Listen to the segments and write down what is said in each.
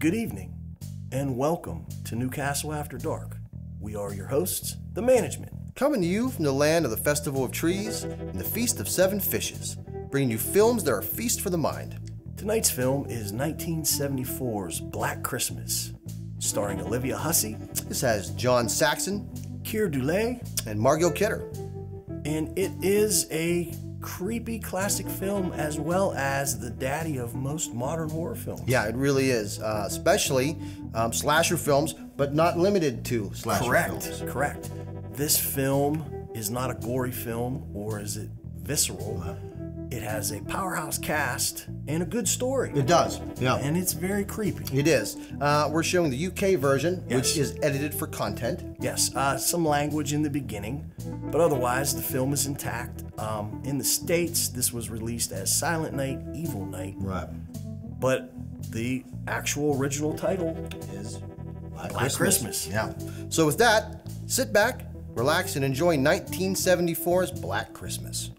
Good evening, and welcome to New Castle After Dark. We are your hosts, the management. Coming to you from the land of the Festival of Trees and the Feast of Seven Fishes, bringing you films that are a feast for the mind. Tonight's film is 1974's Black Christmas, starring Olivia Hussey, This has John Saxon Keir Dullea, and Margot Kidder. and it is a creepy classic film as well as the daddy of most modern horror films. Yeah, it really is, uh, especially um, slasher films, but not limited to slasher Correct, films. correct. This film is not a gory film, or is it visceral? It has a powerhouse cast and a good story. It does, yeah. And it's very creepy. It is. Uh, we're showing the UK version, Yes. which is edited for content. Yes, uh, some language in the beginning, but otherwise the film is intact. Um, in the States, this was released as Silent Night, Evil Night, Right. but the actual original title Is Black, Black Christmas. Yeah. So with that, sit back, relax, and enjoy 1974's Black Christmas.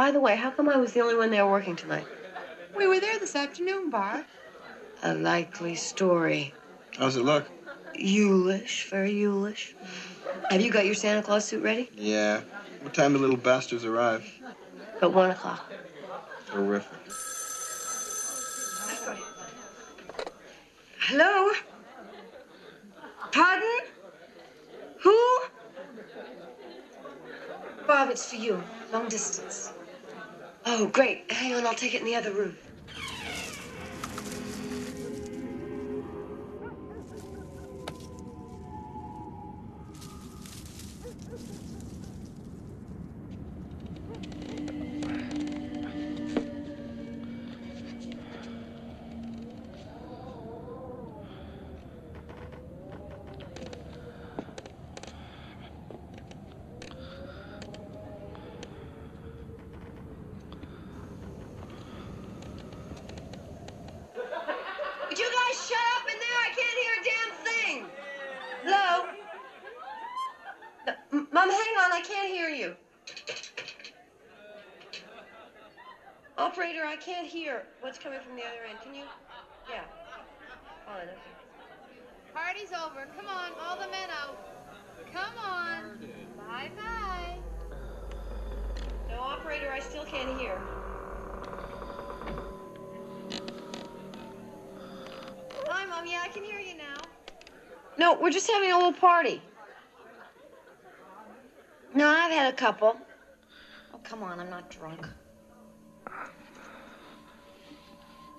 By the way, how come I was the only one there working tonight? We were there this afternoon, Bar. A likely story. How's it look? Eulish, very Eulish. Have you got your Santa Claus suit ready? Yeah. What time do little bastards arrive? At one o'clock. Terrific. Hello? Pardon? Who? Bob, it's for you. Long distance. Oh, great. Hang on, I'll take it in the other room. Operator, I can't hear what's coming from the other end. Can you? Yeah. Fine. Okay. Party's over. Come on, all the men out. Come on. Bye bye. No, operator, I still can't hear. Hi, Mom. Yeah, I can hear you now. No, we're just having a little party. No, I've had a couple. Oh, come on, I'm not drunk.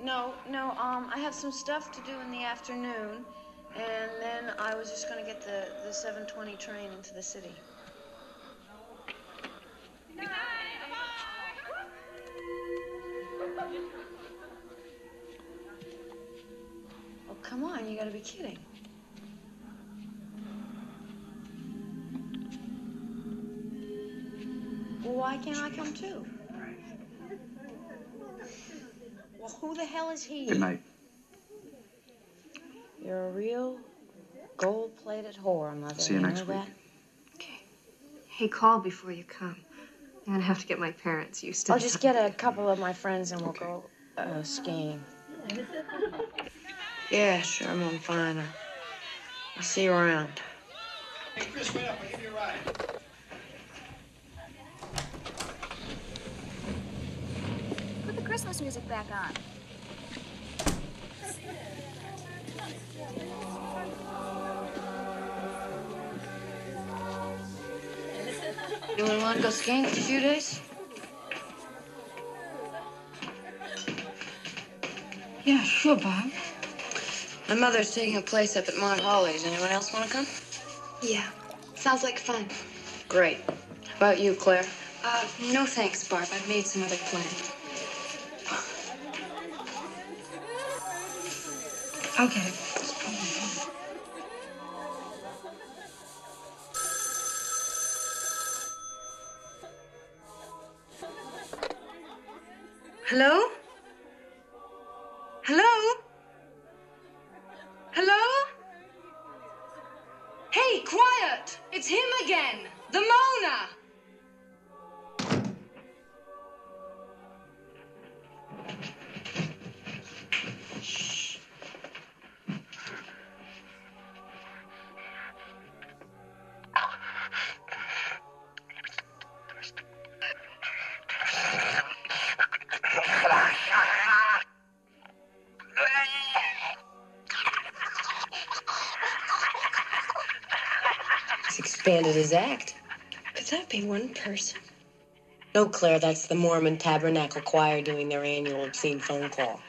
No, no, um, I have some stuff to do in the afternoon, and then I was just gonna get the, the 720 train into the city. Oh, come on, you gotta be kidding. Why can't I come too? Well, who the hell is he? Good night. You're a real gold-plated whore, Mother. See you know next week. that? Okay. Hey, call before you come. I'm gonna have to get my parents used to I'll that. just get a couple of my friends and we'll go uh, skiing. Yeah, sure, I'm on fine. I'll- I'll see you around. Hey, Chris, wait up. I'll give you a ride. Put the Christmas music back on. You want to go skiing for a few days? Yeah, sure, Bob. My mother's taking a place up at Mount Holly's. Anyone else want to come? Yeah. Sounds like fun. Great. How about you, Claire? Uh, no thanks, Barb. I've made some other plans. It. Hello? Hello? Hello? Hey, quiet! It's him again! The Mona! Could that be one person? No, Claire, that's the Mormon Tabernacle Choir doing their annual obscene phone call.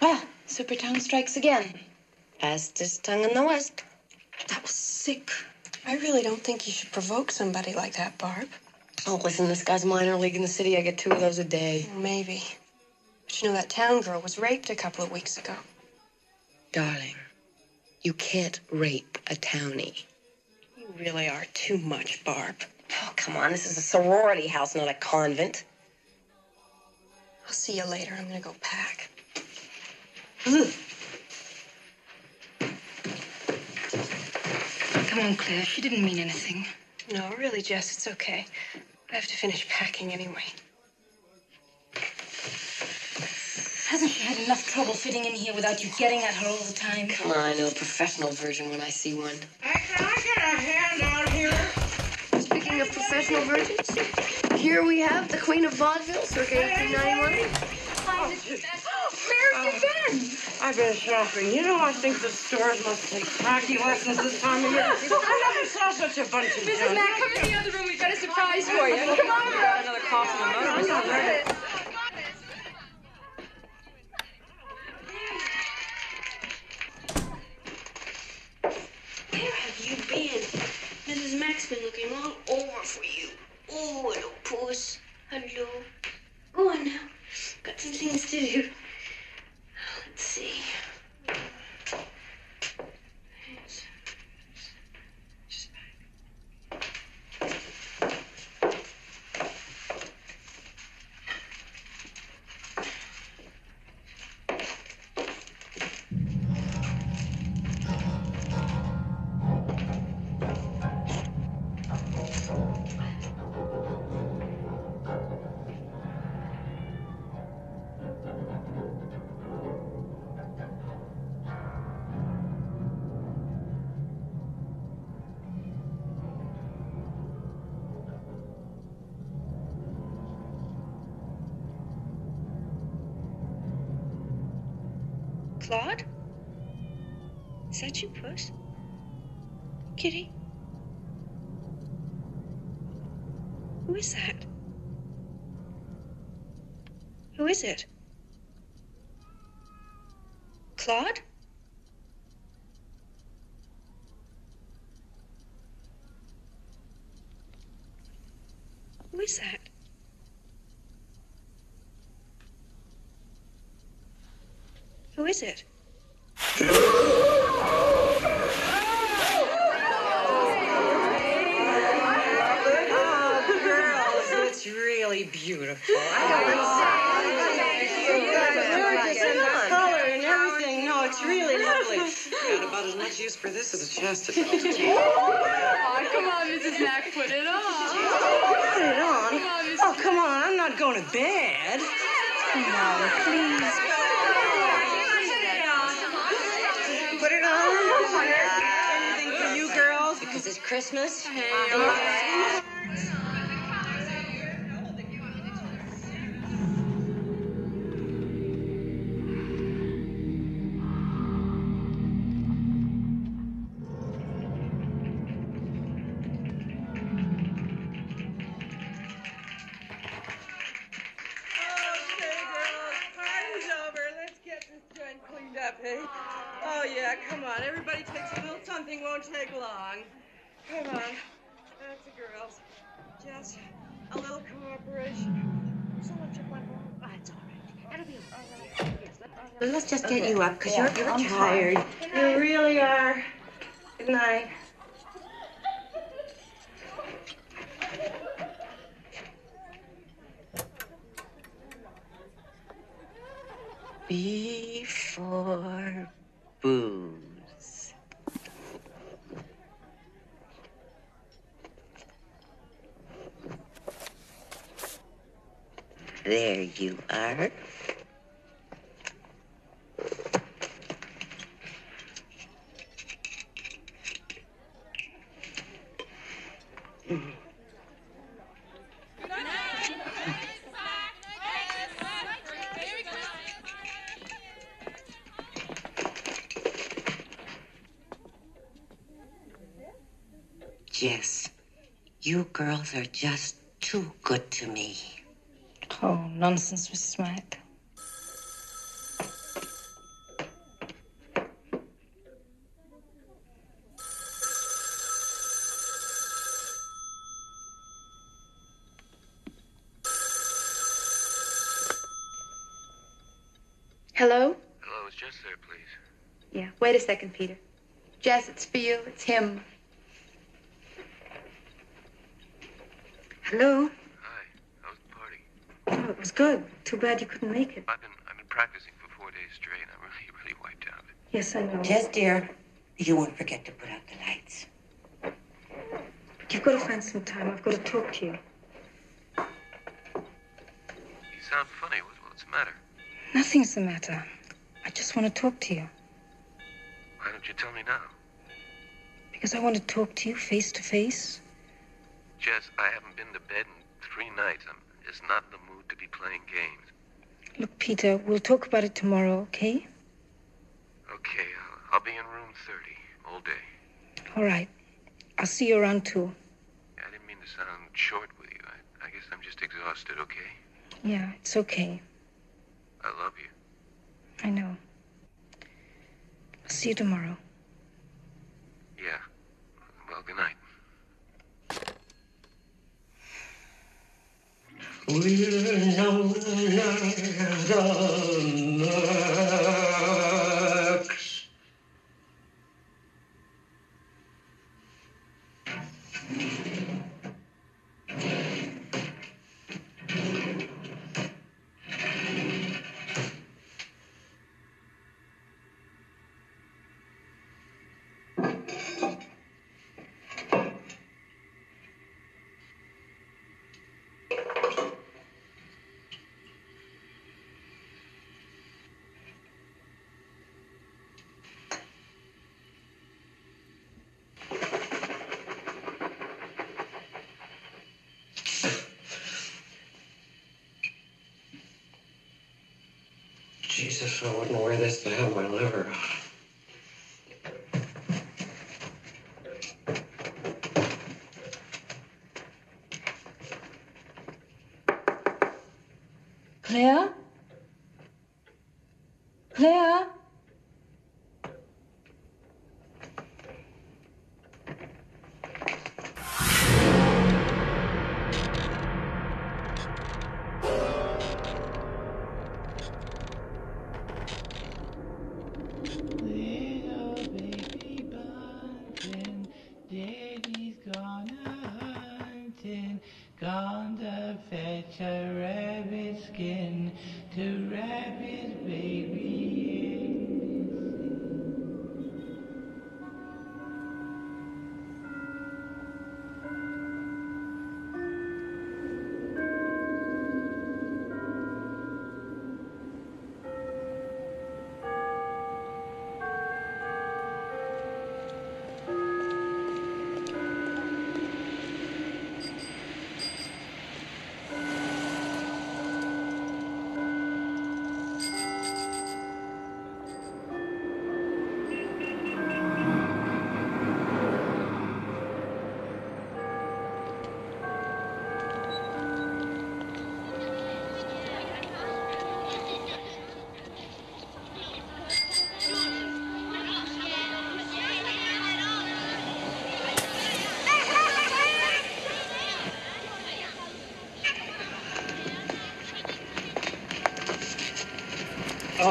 Well, Super Tongue strikes again. Fastest tongue in the West. That was sick. I really don't think you should provoke somebody like that, Barb. Oh, listen, this guy's minor league in the city. I get two of those a day. Maybe. But you know that town girl was raped a couple of weeks ago. Darling, you can't rape a townie. You really are too much, Barb. Oh, come on. This is a sorority house, not a convent. I'll see you later. I'm gonna go pack. Come on, Claire. She didn't mean anything. No, really, Jess, it's okay. I have to finish packing anyway. Hasn't she had enough trouble fitting in here without you getting at her all the time? Come on, I know a professional version when I see one. Hey, can I get a hand out here? Speaking of professional versions, here we have the Queen of Vaudeville, circa 1891. Where have you been? I've been shopping. You know, I think the stores must take tacky lessons this time of year. I never saw such a bunch of Mrs. junk. Mack, come in the other room. We've got a surprise for you. Come on, girl. Another coffee and I'm not ready. Where have you been? Mrs. Mack's been looking all over for you. Oh, hello, puss. Hello. Go on now. Got some things to do. Let's see. Who is it? Claude? Who is that? Who is it? Ah, oh, girls, it's really beautiful. I gotta say, the color and everything. No, it's really lovely. Got about as much use for this as a chastity. Put Oh, come on, Mrs. Mack, put it on. Put it on. Oh, come on. I'm not going to bed. No, please. Put it on. Put it on. Anything for you girls because it's Christmas. Okay, just get you up because you're, you're tired. You really are. Good night. Before booze. There you are. You girls are just too good to me. Oh, nonsense, Mrs. Mack. Hello? Hello, is Jess there, please? Yeah. Wait a second, Peter. Jess, it's for you. It's him. Hello? Hi. How was the party? Oh, it was good. Too bad you couldn't make it. I've been I've been practicing for four days straight. And I'm really really wiped out. Yes, I know. Jess, dear, you won't forget to put out the lights. You've got to find some time. I've got to talk to you. You sound funny. What's the matter? Nothing's the matter. I just want to talk to you. Why don't you tell me now? Because I want to talk to you face to face. Jess, I haven't been to bed in three nights. I'm just not in the mood to be playing games. Look, Peter, we'll talk about it tomorrow, okay? Okay, I'll, I'll be in room 30 all day. All right. I'll see you around two. I didn't mean to sound short with you. I, I guess I'm just exhausted, okay? Yeah, it's okay. I love you. I know. I'll see you tomorrow. Yeah. Well, good night. We're Jesus, I wouldn't wear this to have my liver.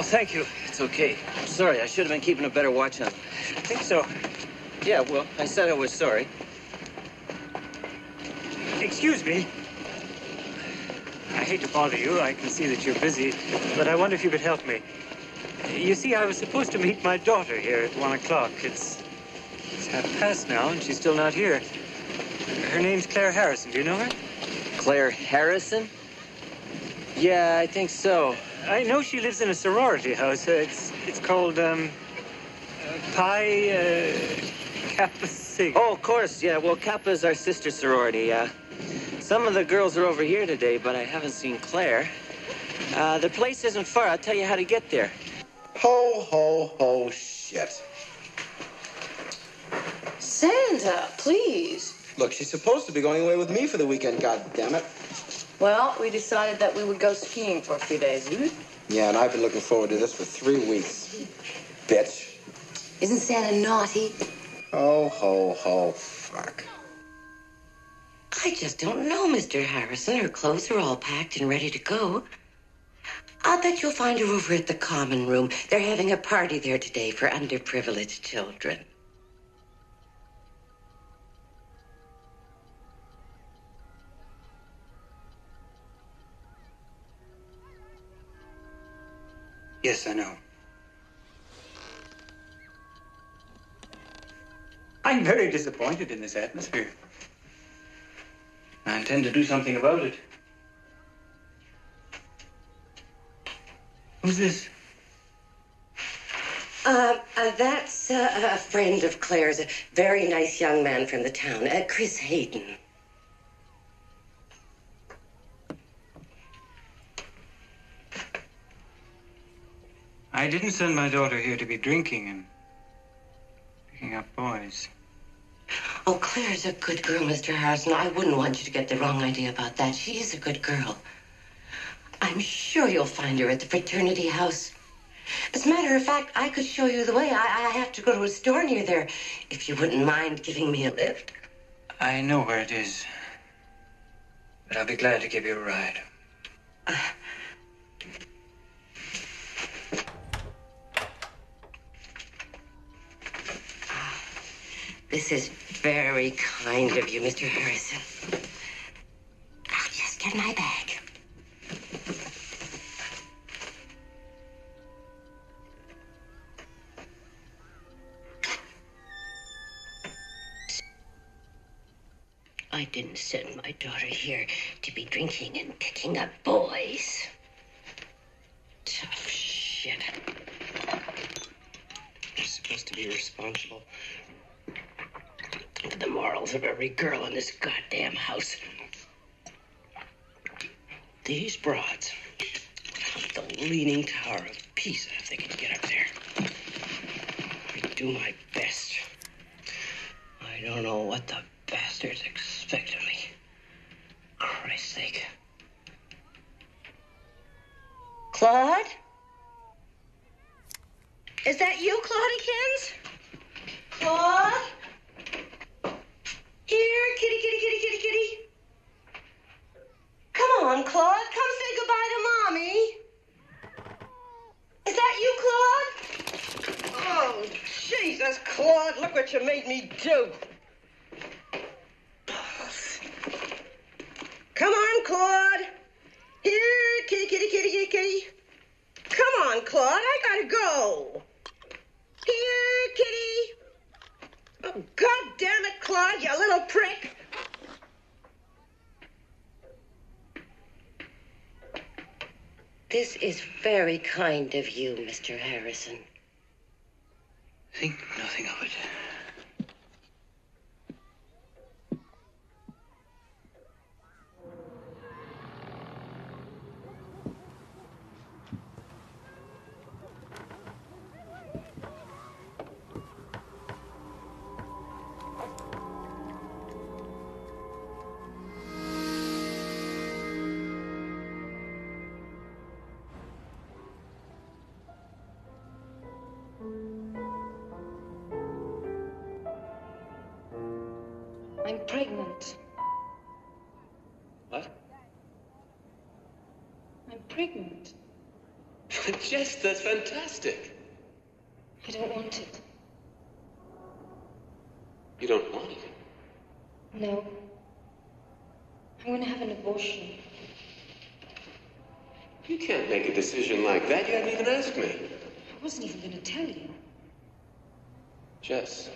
Thank you. It's okay. I'm sorry. I should have been keeping a better watch on. I think so. Yeah, well, I said I was sorry. Excuse me. I hate to bother you. I can see that you're busy, but I wonder if you could help me. You see, I was supposed to meet my daughter here at one o'clock. It's it's half past now, and she's still not here. Her name's Claire Harrison. Do you know her? Claire Harrison? Yeah, I think so. I know she lives in a sorority house. Uh, it's it's called um, uh, Pi uh, Kappa Sig. Oh, of course. Yeah. Well, Kappa's our sister sorority. Yeah. Some of the girls are over here today, but I haven't seen Claire. Uh, the place isn't far. I'll tell you how to get there. Ho, ho, ho, shit. Santa, please. Look, she's supposed to be going away with me for the weekend, God damn it. Well, we decided that we would go skiing for a few days. Hmm? Yeah, and I've been looking forward to this for three weeks. Bitch. Isn't Santa naughty? Oh, ho, ho, fuck. I just don't know, Mr. Harrison. Her clothes are all packed and ready to go. I'll bet you'll find her over at the common room. They're having a party there today for underprivileged children. Yes, I know. I'm very disappointed in this atmosphere. I intend to do something about it. Who's this? Uh, uh, that's uh, a friend of Claire's, a very nice young man from the town, uh, Chris Hayden. I didn't send my daughter here to be drinking and picking up boys. Oh, Claire's a good girl, Mr. Harrison. I wouldn't want you to get the wrong idea about that. She is a good girl. I'm sure you'll find her at the fraternity house. As a matter of fact, I could show you the way. I, I have to go to a store near there. If you wouldn't mind giving me a lift. I know where it is. But I'll be glad to give you a ride. Uh, This is very kind of you, Mr. Harrison. I'll just get my bag. I didn't send my daughter here to be drinking and picking up boys. Tough shit. You're supposed to be responsible for the morals of every girl in this goddamn house. These broads the leaning tower of Pisa if they can get up there. I do my best. I don't know what the bastards expect of me. Christ's sake. Claude? Is that you, Claudikins? Claude? Here, kitty, kitty, kitty, kitty, kitty. Come on, Claude. Come say goodbye to Mommy. Is that you, Claude? Oh, Jesus, Claude, look what you made me do. Come on, Claude. Here, kitty, kitty, kitty, kitty, kitty. Come on, Claude, I gotta go. Here, kitty. Oh, God damn it, Claude, you little prick. This is very kind of you, Mr. Harrison. Think nothing of it. I'm pregnant. What? I'm pregnant. Jess, that's fantastic. I don't want it. You don't want it? No. I'm going to have an abortion. You can't make a decision like that. You haven't even asked me. I wasn't even going to tell you. Jess.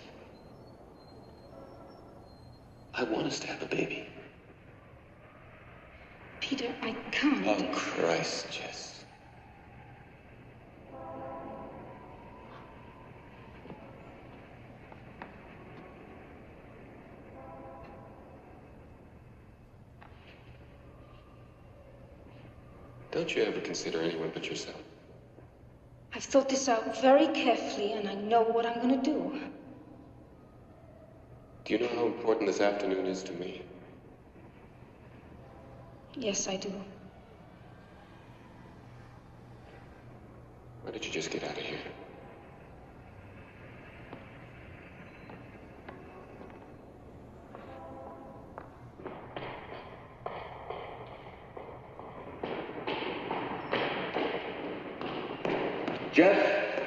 Want us to have a baby. Peter, I can't. Oh, Christ, Jess. Don't you ever consider anyone but yourself? I've thought this out very carefully, and I know what I'm going to do. Do you know how important this afternoon is to me? Yes, I do. Why don't you just get out of here? Jeff?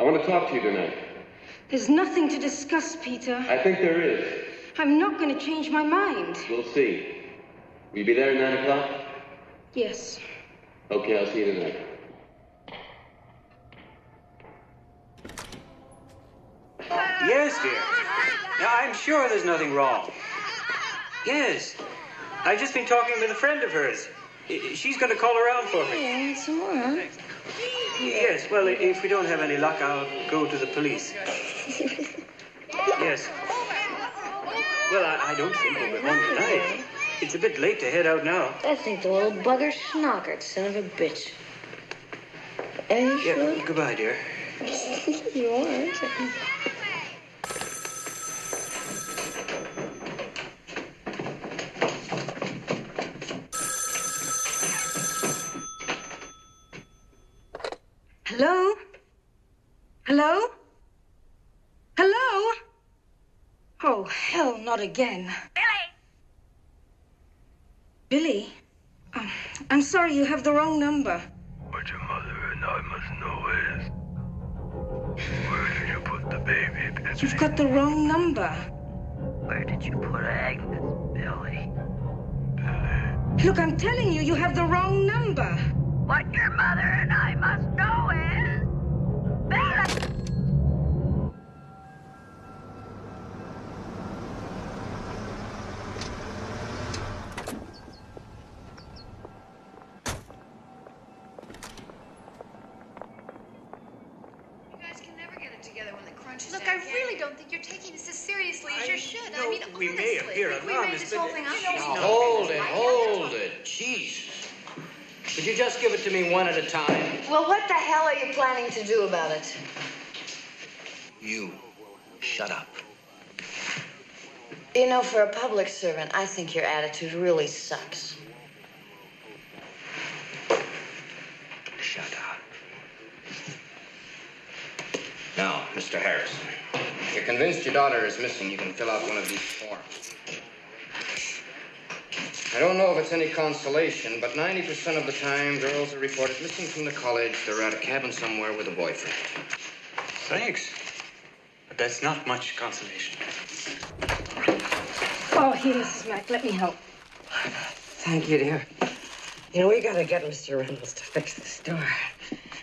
I want to talk to you tonight. There's nothing to discuss, Peter. I think there is. I'm not going to change my mind. We'll see. Will you be there at 9 o'clock? Yes. Okay, I'll see you tonight. Yes, dear. Now, I'm sure there's nothing wrong. Yes. I've just been talking with a friend of hers. She's going to call around for me. Yeah, some more, huh? Yes, well, if we don't have any luck, I'll go to the police. Yes. Well, I, I don't think we'll be home tonight. It's a bit late to head out now. I think the little bugger schnockered, son of a bitch. Are you Yeah, sure? goodbye, dear. you are. Hello? Hello? Hello? Oh, hell, not again. Billy! Billy? Um, I'm sorry, you have the wrong number. What your mother and I must know is where did you put the baby, Betsy? You've got the wrong number. Where did you put Agnes, Billy? Look, I'm telling you, you have the wrong number. What your mother and I must know is You together when the crunch is Look, I really don't think you're taking this as seriously as you should. know I mean, we honestly, may appear we- we made this whole thing up. Now, hold it, hold it. Jeez. Could you just give it to me one at a time? Well, what the hell are you planning to do about it? You, shut up. You know, for a public servant, I think your attitude really sucks. Mr. Harris. if you're convinced your daughter is missing, you can fill out one of these forms. I don't know if it's any consolation, but 90% of the time, girls are reported missing from the college. They're at a cabin somewhere with a boyfriend. Thanks. But that's not much consolation. Oh, here, Mrs. Mack, let me help. Thank you, dear. You know, we gotta get Mr. Reynolds to fix this door.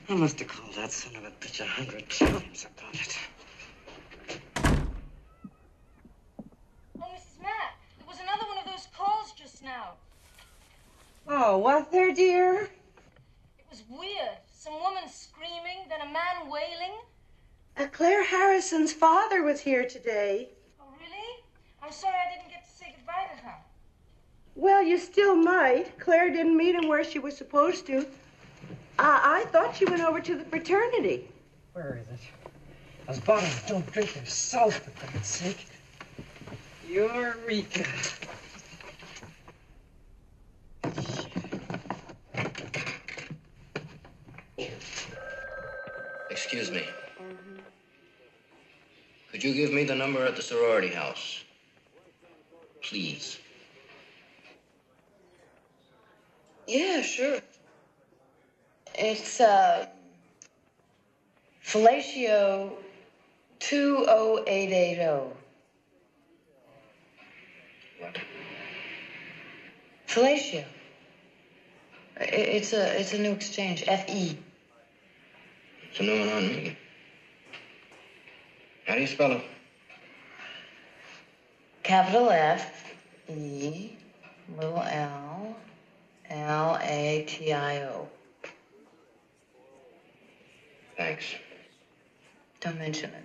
I must have called that son of a bitch a hundred times about it. Oh, Mrs. Mack, there was another one of those calls just now. Oh, what there, dear? It was weird. Some woman screaming, then a man wailing. Uh, Claire Harrison's father was here today. Oh, really? I'm sorry I didn't get to say goodbye to her. Well, you still might. Claire didn't meet him where she was supposed to. I, I thought she went over to the fraternity. Where is it? Those bottles don't drink their salt, for God's sake. Eureka. Excuse me. Could you give me the number at the sorority house? Please. Yeah, sure. It's, uh, Fellatio 20880. What? Fellatio. It's a, it's a new exchange. Fe. It's a new one on me. How do you spell it? Capital F, E, little L, L A T I O. Thanks. Don't mention it.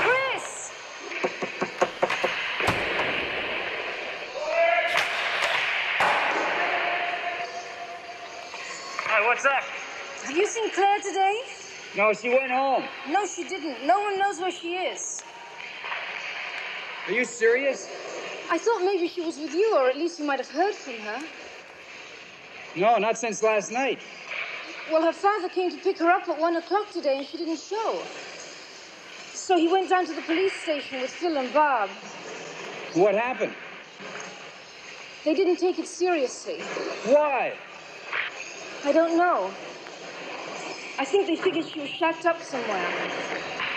Chris! Hi, what's up? Have you seen Claire today? No, she went home. No, she didn't. No one knows where she is. Are you serious? I thought maybe she was with you, or at least you might have heard from her. No, not since last night. Well, her father came to pick her up at one o'clock today, and she didn't show. So he went down to the police station with Phil and Bob. What happened? They didn't take it seriously. Why? I don't know. I think they figured she was shacked up somewhere.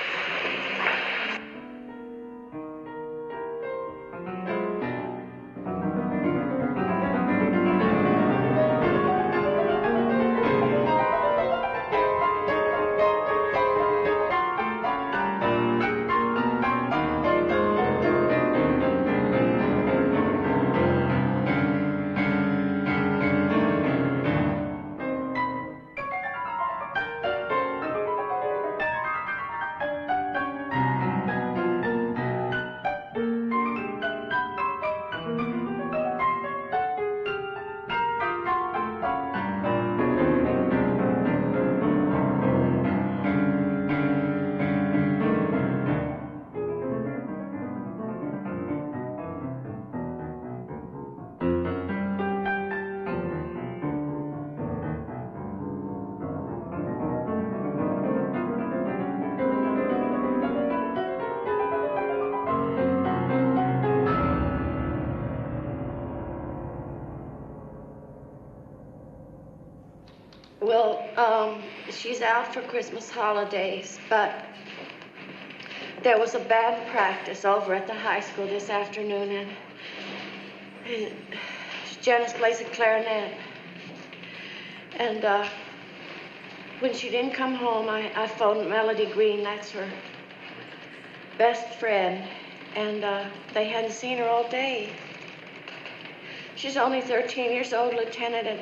For Christmas holidays, but there was a band practice over at the high school this afternoon, and, and Janice plays a clarinet. And uh, when she didn't come home, I, I phoned Melody Green. That's her best friend. And uh, they hadn't seen her all day. She's only 13 years old, Lieutenant, and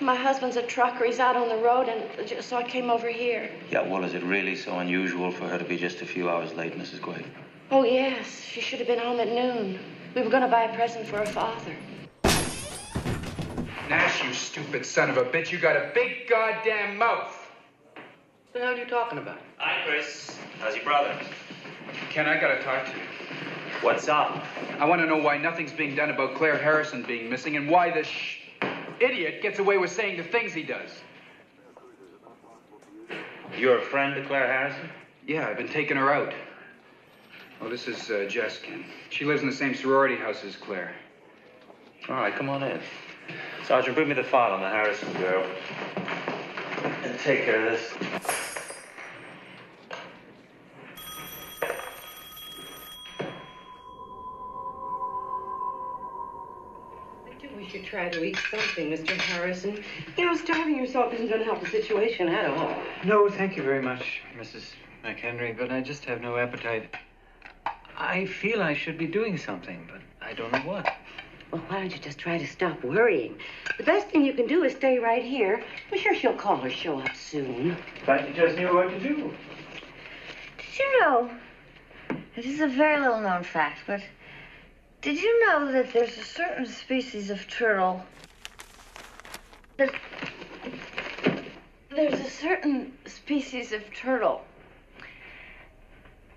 my husband's a trucker. He's out on the road, and so I came over here. Yeah, well, is it really so unusual for her to be just a few hours late, Mrs. Quaid? Oh, yes. She should have been home at noon. We were going to buy a present for her father. Nash, you stupid son of a bitch, you got a big goddamn mouth. What the hell are you talking about? Hi, Chris. How's your brother? Ken, I gotta talk to you. What's up? I want to know why nothing's being done about Claire Harrison being missing and why this sh- idiot gets away with saying the things he does. You're a friend to Claire Harrison? Yeah, I've been taking her out. Oh, this is uh, Jess, Ken. She lives in the same sorority house as Claire. All right, come on in. Sergeant, bring me the file on the Harrison girl. And take care of this. Try to eat something, Mr. Harrison. You know, starving yourself isn't going to help the situation at all. No, thank you very much, Mrs. McHenry, but I just have no appetite. I feel I should be doing something, but I don't know what. Well, why don't you just try to stop worrying? The best thing you can do is stay right here. I'm sure she'll call or show up soon. Thought you just knew what to do. Did you know? This is a very little known fact, but did you know that there's a certain species of turtle that there's a certain species of turtle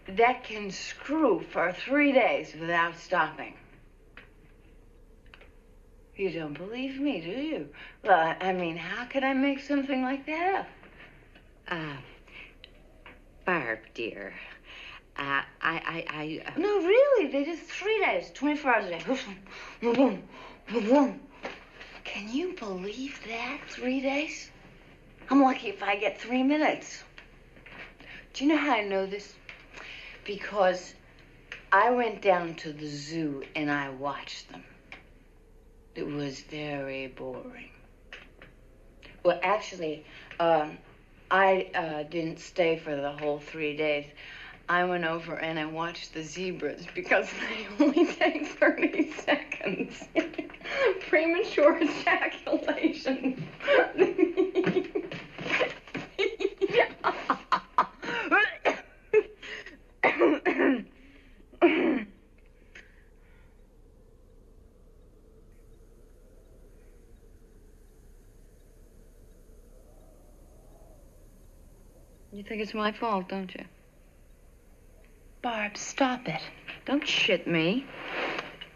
that can screw for three days without stopping. You don't believe me, do you? Well, I mean, how could I make something like that up? Uh, Barb, dear. Uh, I, I, I. Uh, No, really, they just three days, 24 hours a day. Can you believe that? Three days? I'm lucky if I get three minutes. Do you know how I know this? Because I went down to the zoo and I watched them. It was very boring. Well, actually, um, I uh, didn't stay for the whole three days. I went over and I watched the zebras because they only take 30 seconds. Premature ejaculation. You think it's my fault, don't you? Barb, stop it. Don't shit me.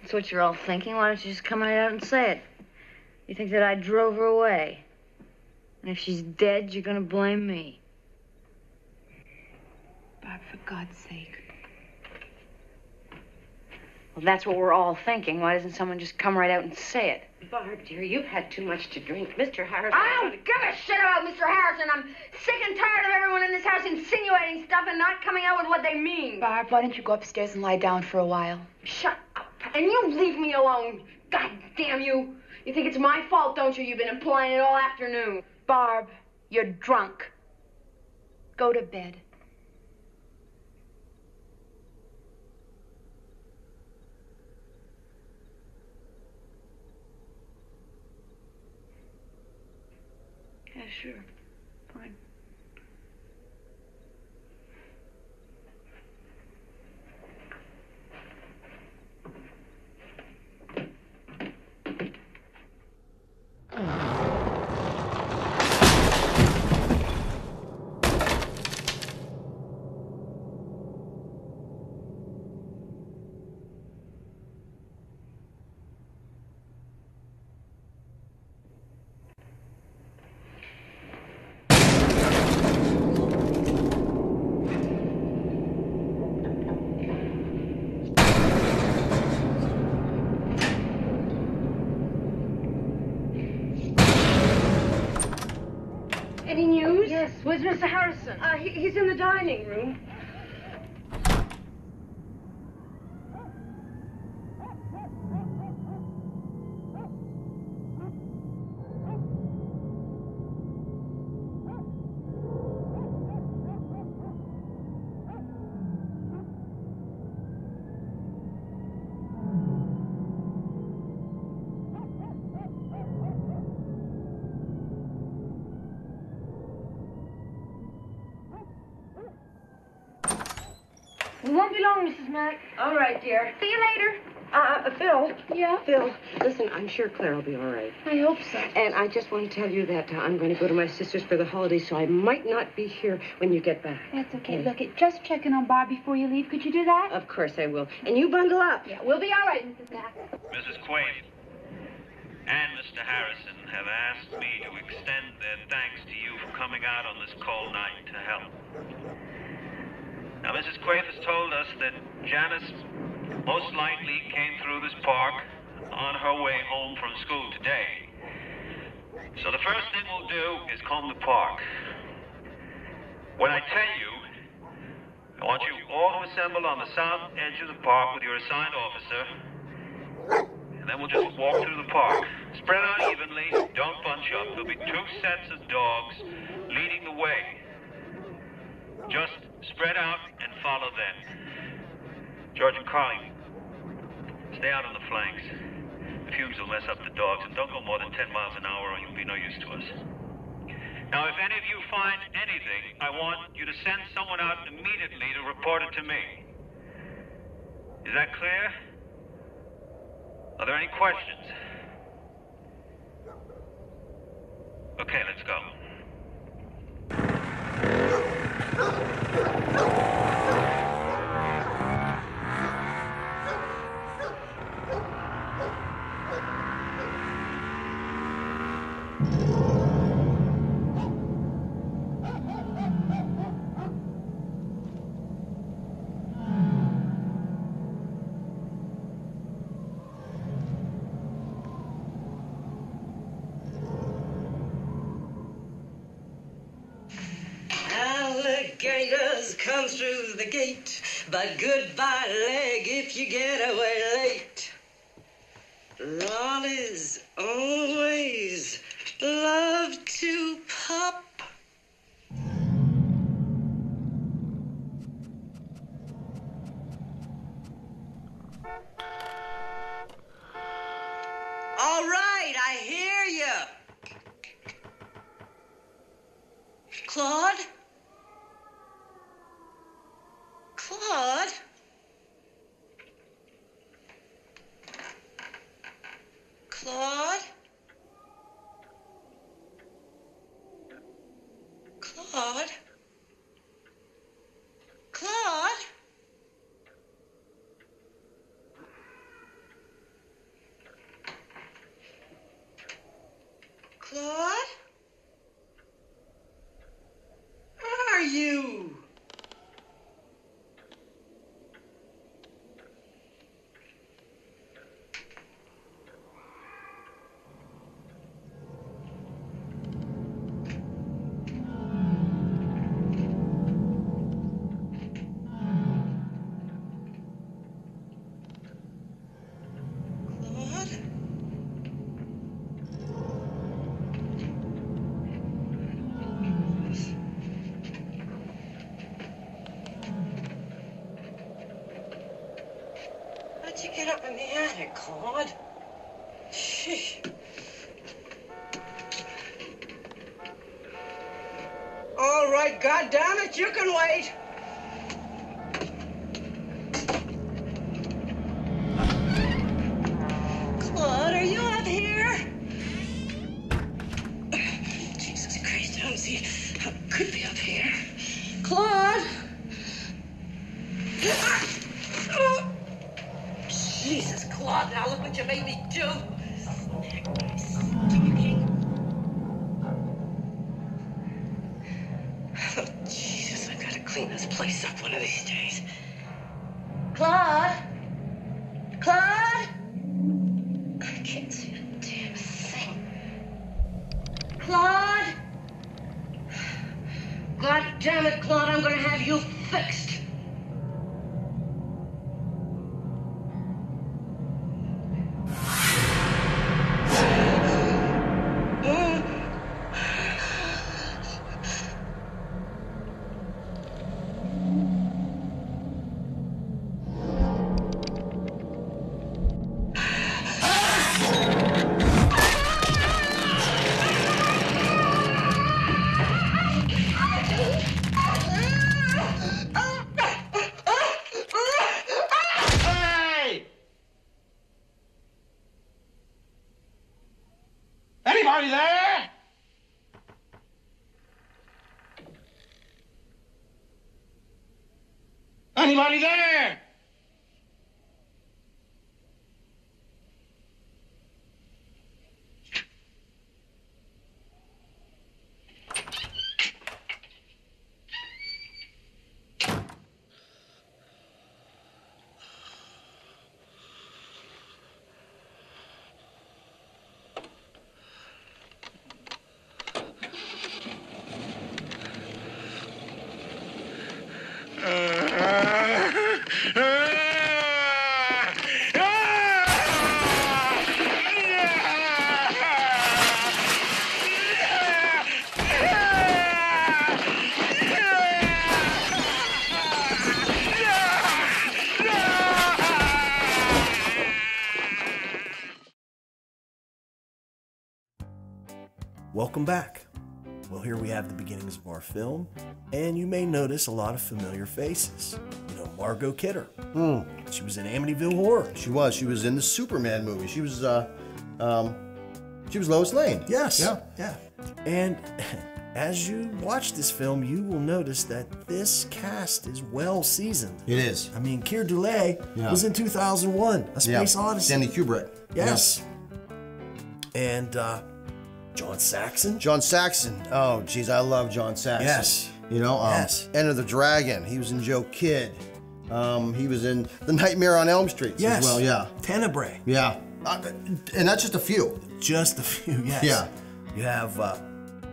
That's what you're all thinking. Why don't you just come right out and say it? You think that I drove her away. And if she's dead, you're gonna blame me. Barb, for God's sake. Well, that's what we're all thinking. Why doesn't someone just come right out and say it? Barb, dear, you've had too much to drink. Mr. Harrison. I don't give a shit about Mr. Harrison. I'm sick and tired of everyone in this house insinuating stuff and not coming out with what they mean. Barb, why don't you go upstairs and lie down for a while? Shut up. And you leave me alone. God damn you. You think it's my fault, don't you? You've been implying it all afternoon. Barb, you're drunk. Go to bed. Yeah, sure. Where's Mr. Harrison? Uh, he, he's in the dining room. Won't be long, Mrs. Mack. All right, dear. See you later. Uh, Phil. Yeah? Phil, listen, I'm sure Claire will be all right. I hope so. And I just want to tell you that uh, I'm going to go to my sister's for the holidays, so I might not be here when you get back. That's okay. Look, it just checking on Bob before you leave. Could you do that? Of course I will. And you bundle up. Yeah, we'll be all right, Mrs. Mack. Mrs. Quaid and Mr. Harrison have asked me to extend their thanks to you for coming out on this cold night to help. Now, Mrs. Quaid has told us that Janice most likely came through this park on her way home from school today. So the first thing we'll do is comb the park. When I tell you, I want you all to assemble on the south edge of the park with your assigned officer, and then we'll just walk through the park. Spread out evenly, don't bunch up. There'll be two sets of dogs leading the way. Just spread out and follow them. George and Carly, stay out on the flanks. The fumes will mess up the dogs, and don't go more than 10 miles an hour or you'll be no use to us. Now, if any of you find anything, I want you to send someone out immediately to report it to me. Is that clear? Are there any questions? Okay, let's go. How'd you get up in the attic, Claude? Sheesh. All right, goddamn it, you can wait. Welcome back. Well, here we have the beginnings of our film, and you may notice a lot of familiar faces. You know, Margot Kidder. Hmm. She was in Amityville Horror. She was. She was in the Superman movie. She was. Uh, um, she was Lois Lane. Yes. Yeah. Yeah. And as you watch this film, you will notice that this cast is well seasoned. It is. I mean, Keir Dullea Yeah. was in 2001, A Space Yeah. Odyssey. Stanley Kubrick. Yes. And uh, John Saxon. John Saxon. Oh, geez, I love John Saxon. Yes. You know, um, Yes. Enter the Dragon. He was in Joe Kidd. Um, he was in The Nightmare on Elm Street Yes. as well. Yeah. Tenebrae. Yeah. Uh, and that's just a few. Just a few, yes. Yeah. You have uh,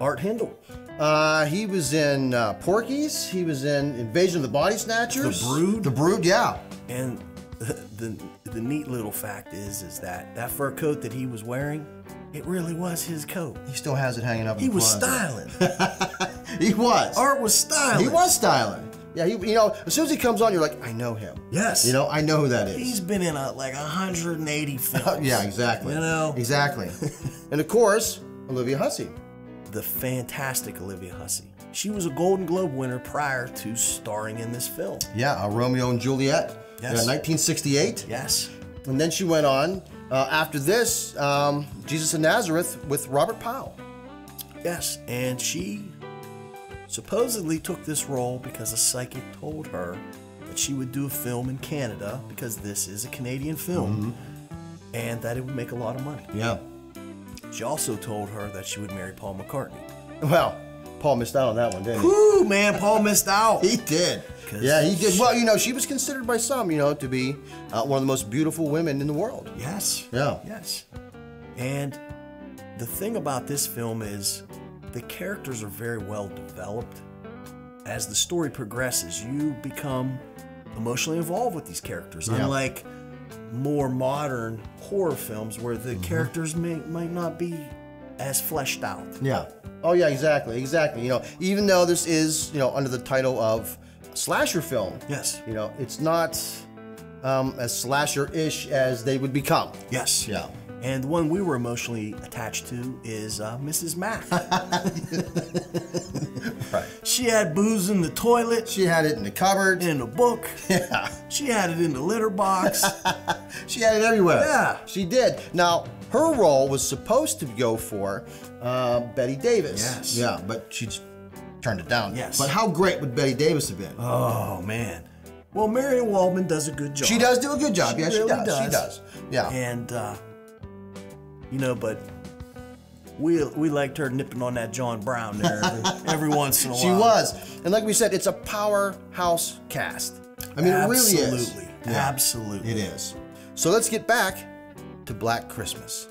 Art Hindle. Uh, he was in uh, Porky's. He was in Invasion of the Body Snatchers. The Brood. The Brood, yeah. And the, the the neat little fact is is that that fur coat that he was wearing, it really was his coat. He still has it hanging up. in He was styling. He was. Art was styling. He was styling. Yeah, he, you know, as soon as he comes on, you're like, I know him. Yes. You know, I know who that is. He's been in a, like 180 films. yeah, exactly. You know? Exactly. and of course, Olivia Hussey. The fantastic Olivia Hussey. She was a Golden Globe winner prior to starring in this film. Yeah, uh, Romeo and Juliet. Yes. Uh, 1968. Yes. And then she went on uh, after this, um, Jesus of Nazareth with Robert Powell. Yes, and she supposedly took this role because a psychic told her that she would do a film in Canada because this is a Canadian film and that it would make a lot of money. Yeah. She also told her that she would marry Paul McCartney. Well, Paul missed out on that one, didn't he? Whew, man, Paul missed out. He did. Yeah, he did. Well, you know, she was considered by some, you know, to be uh, one of the most beautiful women in the world. Yes. Yeah. Yes. And the thing about this film is the characters are very well developed. As the story progresses, you become emotionally involved with these characters. Yeah. Unlike more modern horror films where the characters may, might not be as fleshed out. Yeah. Oh yeah, exactly, exactly. You know, even though this is, you know, under the title of slasher film. Yes. You know, it's not um, as slasher-ish as they would become. Yes. Yeah. And the one we were emotionally attached to is uh, Mrs. Mack. Right. She had booze in the toilet. She had it in the cupboard. In the book. Yeah. She had it in the litter box. She had it everywhere. Yeah. She did. Now, her role was supposed to go for uh, Bette Davis. Yes. Yeah, but she just turned it down. Yes. But how great would Bette Davis have been? Oh man. Well, Marian Waldman does a good job. She does do a good job. She yeah, really she does. does. She does. Yeah. And uh, you know, but we we liked her nipping on that John Brown there every, every once in a while. She was. And like we said, it's a powerhouse cast. I mean, it really is. Absolutely. Absolutely. It is. So let's get back to Black Christmas.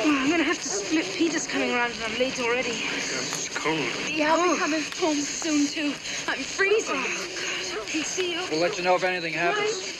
I'm gonna have to split. Peter's coming around and I'm late already. It's cold. Yeah, I'll be coming home soon, too. I'm freezing. Oh, God. I can see you. We'll let you know if anything happens. Right.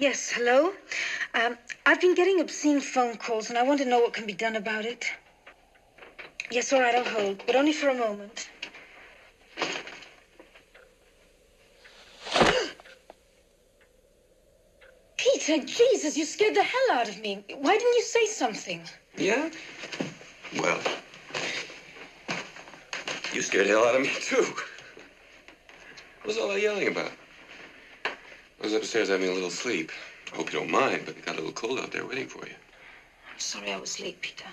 Yes, hello. Um, I've been getting obscene phone calls, and I want to know what can be done about it. Yes, all right, I'll hold, but only for a moment. Peter, Jesus, you scared the hell out of me. Why didn't you say something? Yeah? Well, you scared the hell out of me, too. What was all that yelling about? I was upstairs having a little sleep. I hope you don't mind, but it got a little cold out there waiting for you. I'm sorry I was late, Peter.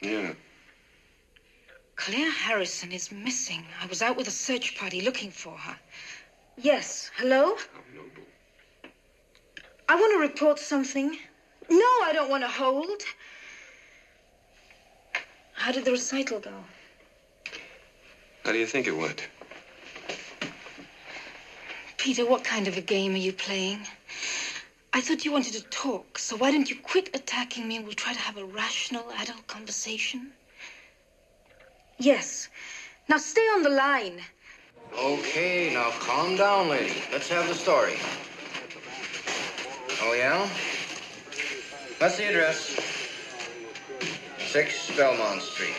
Yeah. Claire Harrison is missing. I was out with a search party looking for her. Yes, hello? I want to report something. No, I don't want to hold. How did the recital go? How do you think it went? Peter, what kind of a game are you playing? I thought you wanted to talk, so why don't you quit attacking me and we'll try to have a rational, adult conversation? Yes. Now stay on the line. Okay, now calm down, lady. Let's have the story. Oh, yeah? That's the address. 6 Belmont Street.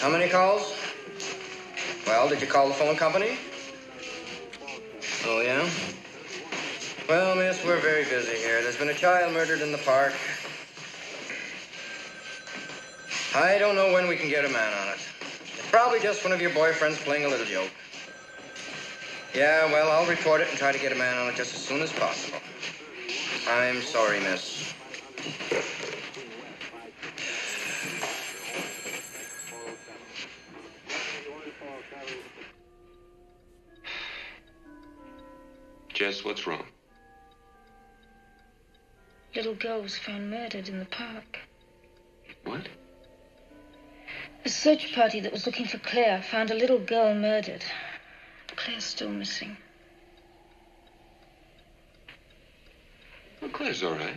How many calls? Well, did you call the phone company? Oh, yeah? Well, miss, we're very busy here. There's been a child murdered in the park. I don't know when we can get a man on it. It's probably just one of your boyfriends playing a little joke. Yeah, well, I'll report it and try to get a man on it just as soon as possible. I'm sorry, miss. Jess, what's wrong? Little girl was found murdered in the park. What? A search party that was looking for Claire found a little girl murdered. Claire's still missing. Well, Claire's all right.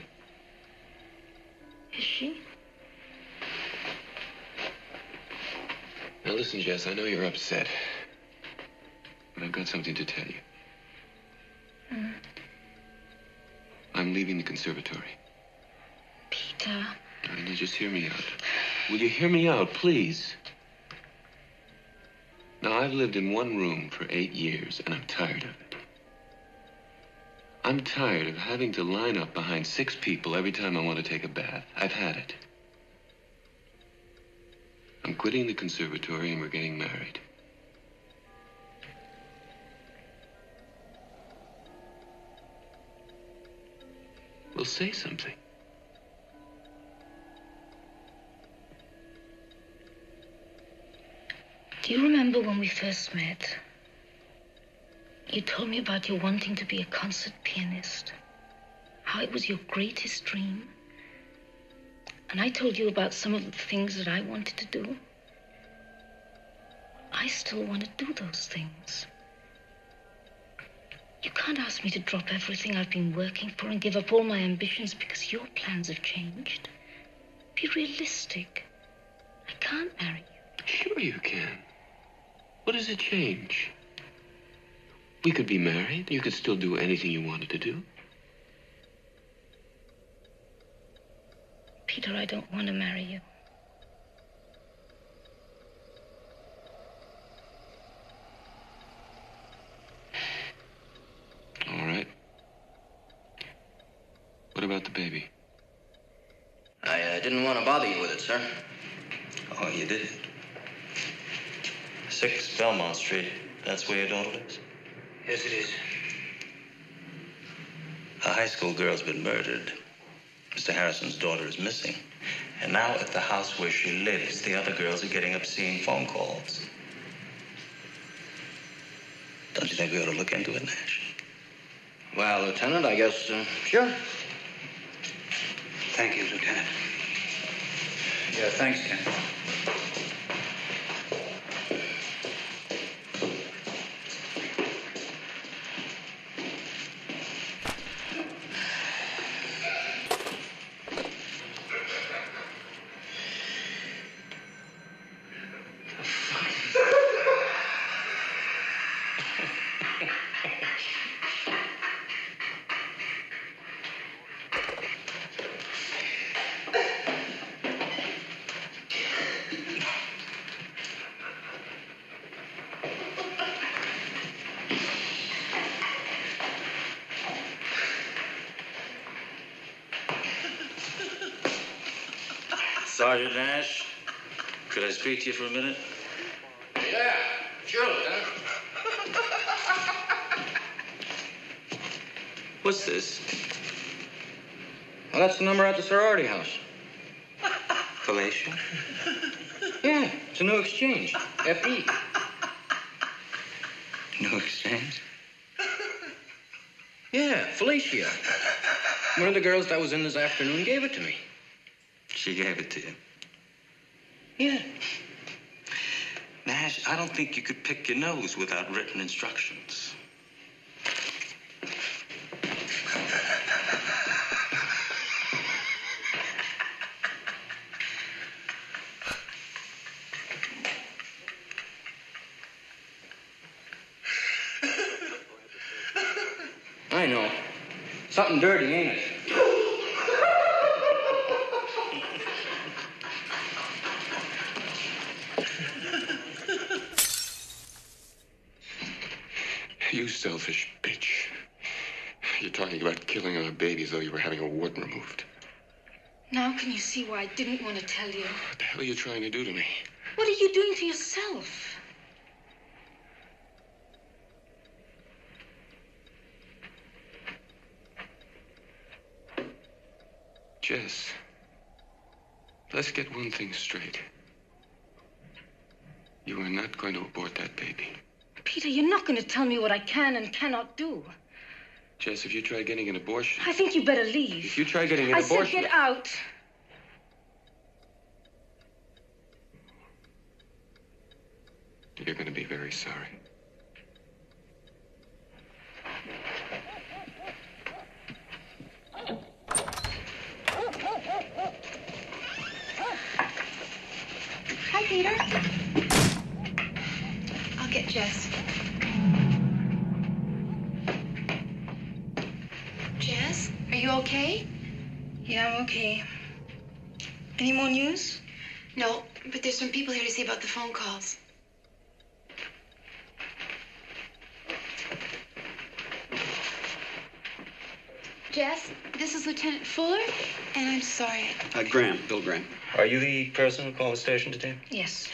Is she? Now listen, Jess, I know you're upset. But I've got something to tell you. I'm leaving the conservatory. Peter. Now, just hear me out. Will you hear me out, please? Now, I've lived in one room for eight years, and I'm tired of it. I'm tired of having to line up behind six people every time I want to take a bath. I've had it. I'm quitting the conservatory, and we're getting married. Well, say something. Do you remember when we first met? You told me about your wanting to be a concert pianist. How it was your greatest dream. And I told you about some of the things that I wanted to do. I still want to do those things. You can't ask me to drop everything I've been working for and give up all my ambitions because your plans have changed. Be realistic. I can't marry you. Sure you can. What does it change? We could be married. You could still do anything you wanted to do. Peter, I don't want to marry you. All right. What about the baby? I uh, didn't want to bother you with it, sir. Oh, you did? Six Belmont Street. That's where your daughter lives? Yes, it is. A high school girl's been murdered. Mr. Harrison's daughter is missing. And now at the house where she lives, the other girls are getting obscene phone calls. Don't you think we ought to look into it, Nash? Well, Lieutenant, I guess, uh, sure. Thank you, Lieutenant. Yeah, thanks, Ken. Sergeant Nash, could I speak to you for a minute? Yeah, sure, Lieutenant. What's this? Well, that's the number at the sorority house. Fellatio? Yeah, it's a new exchange. FE. New exchange? Yeah, Fellatio. One of the girls that was in this afternoon gave it to me. She gave it to you. Yeah. Nash, I don't think you could pick your nose without written instructions. Can you see why I didn't want to tell you? What the hell are you trying to do to me? What are you doing to yourself? Jess, let's get one thing straight. You are not going to abort that baby. Peter, you're not going to tell me what I can and cannot do. Jess, if you try getting an abortion, I think you better leave. if you try getting an I abortion. said get out. You're going to be very sorry. Hi, Peter. I'll get Jess. Jess, are you okay? Yeah, I'm okay. Any more news? No, but there's some people here to see about the phone calls. Jess, this is Lieutenant Fuller, and I'm sorry. Uh, Graham, Bill Graham. Are you the person who called the station today? Yes.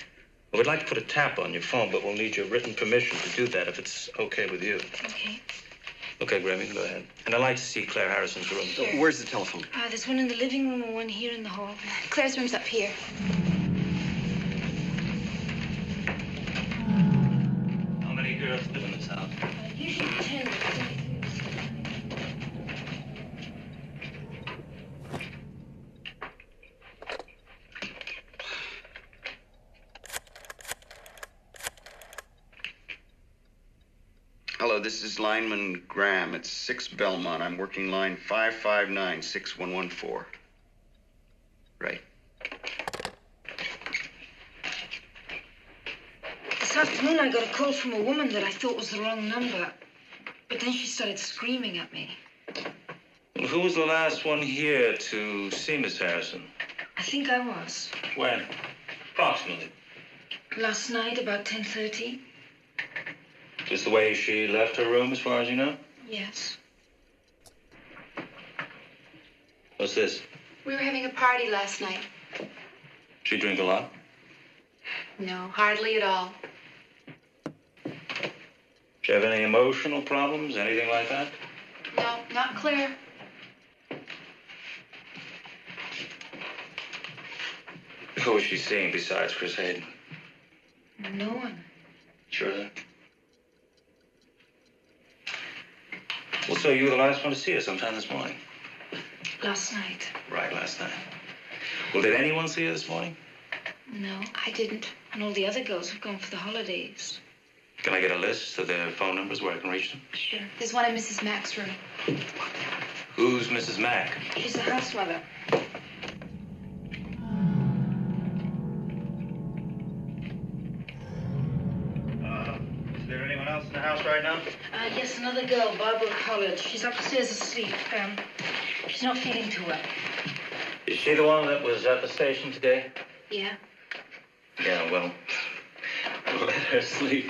Well, we'd like to put a tap on your phone, but we'll need your written permission to do that if it's okay with you. Okay. Okay, Graham, you can go ahead. And I'd like to see Claire Harrison's room. Sure. Where's the telephone? Uh, there's one in the living room and one here in the hall. Claire's room's up here. Is lineman Graham. It's 6 Belmont. I'm working line 559 6114. Right. This afternoon, I got a call from a woman that I thought was the wrong number. But then she started screaming at me. Who was the last one here to see Miss Harrison? I think I was. When? Approximately. Last night, about 10.30. Just the way she left her room, as far as you know? Yes. What's this? We were having a party last night. She drink a lot? No, hardly at all. She have any emotional problems, anything like that? No, not clear. Who was she seeing besides Chris Hayden? No one. Sure Well, so you were the last one to see her sometime this morning? Last night. Right, last night. Well, did anyone see her this morning? No, I didn't. And all the other girls have gone for the holidays. Can I get a list of their phone numbers where I can reach them? Sure. There's one in Mrs. Mack's room. Who's Mrs. Mack? She's the house mother. In the house right now? Uh, yes, another girl, Barbara College. She's upstairs asleep. Um, she's not feeling too well. Is she the one that was at the station today? Yeah. Yeah, well, let her sleep.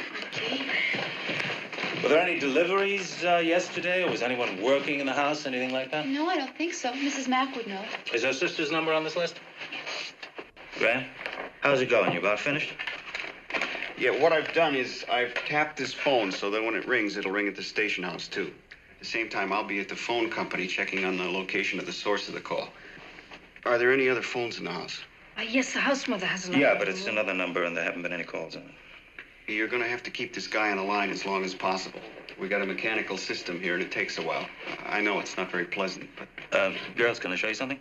Were there any deliveries uh, yesterday, or was anyone working in the house, anything like that? No, I don't think so. Mrs. Mack would know. Is her sister's number on this list? Graham, how's it going? You about finished? Yeah, what I've done is I've tapped this phone so that when it rings, it'll ring at the station house, too. At the same time, I'll be at the phone company checking on the location of the source of the call. Are there any other phones in the house? Uh, yes, the house mother has a number. Yeah, but it's another number, and there haven't been any calls on it. You're going to have to keep this guy on the line as long as possible. We got a mechanical system here, and it takes a while. I know it's not very pleasant, but. Uh, girls, can I show you something?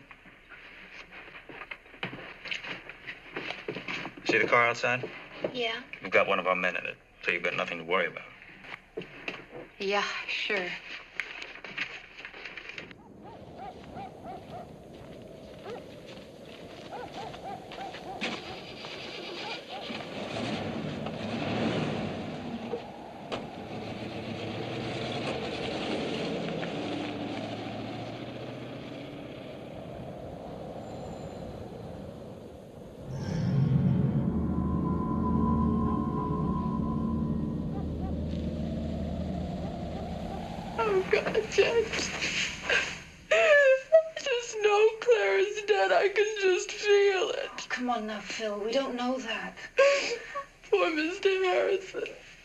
See the car outside? Yeah. We've got one of our men in it, so you've got nothing to worry about. Yeah, sure. Jess. I just know Clara's dead. I can just feel it. Oh, come on now, Phil. We don't know that. Poor Mr. Harrison.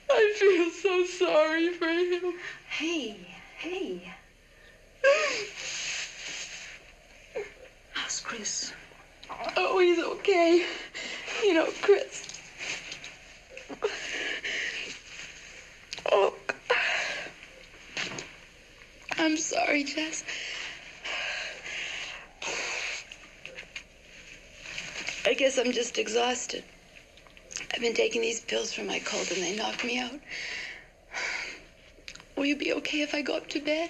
I feel so sorry for him. Hey, hey. How's Chris? Oh, he's okay. You know, Chris. Oh. I'm sorry, Jess. I guess I'm just exhausted. I've been taking these pills for my cold and they knock me out. Will you be okay if I go up to bed?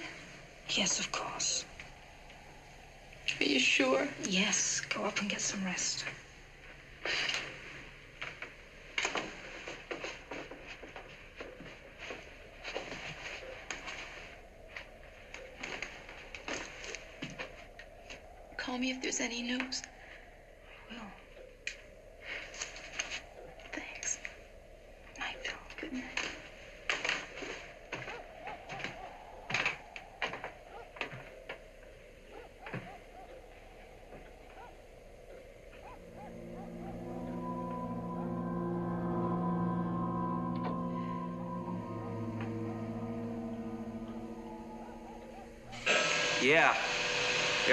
Yes, of course. Are you sure? Yes, go up and get some rest. Call me if there's any news.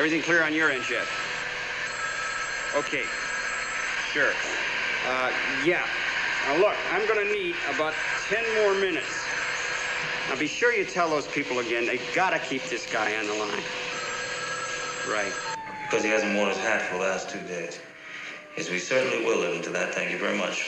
Everything clear on your end, Jeff? Okay. Sure. Uh, yeah. Now look, I'm gonna need about 10 more minutes. Now be sure you tell those people again, they gotta keep this guy on the line. Right. Because he hasn't worn his hat for the last two days. Yes, we certainly will live into that. Thank you very much.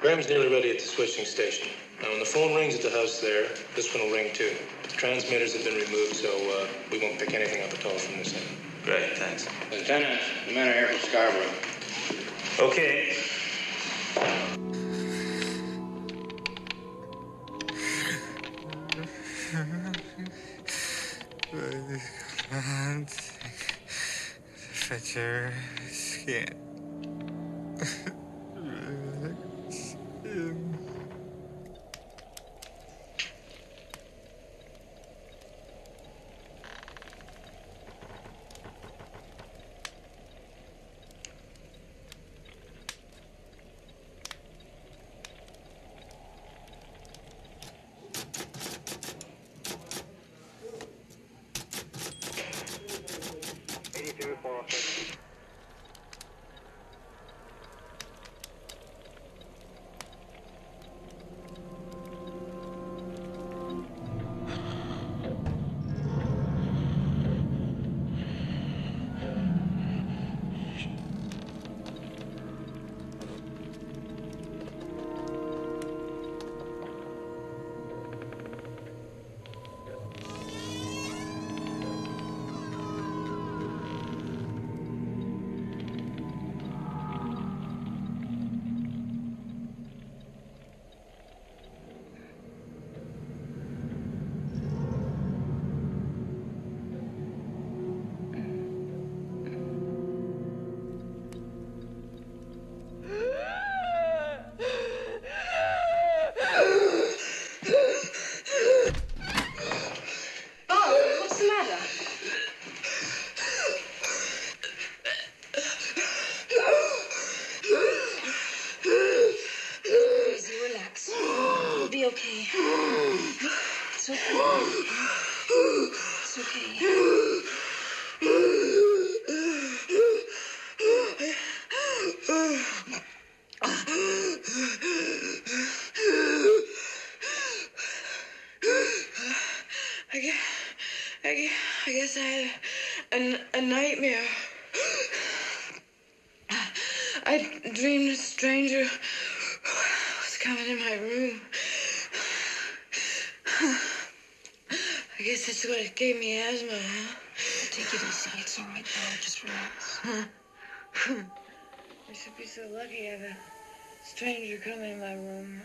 Graham's nearly ready at the switching station. Now, when the phone rings at the house there, this one will ring too. The transmitters have been removed, so uh, we won't pick anything up at all from this end. Great, thanks. Lieutenant, the men are here from Scarborough. Okay. can't fetch your skin. Gave me asthma, huh? Take it easy. It's all right now. Just relax. I should be so lucky to have a stranger come in my room.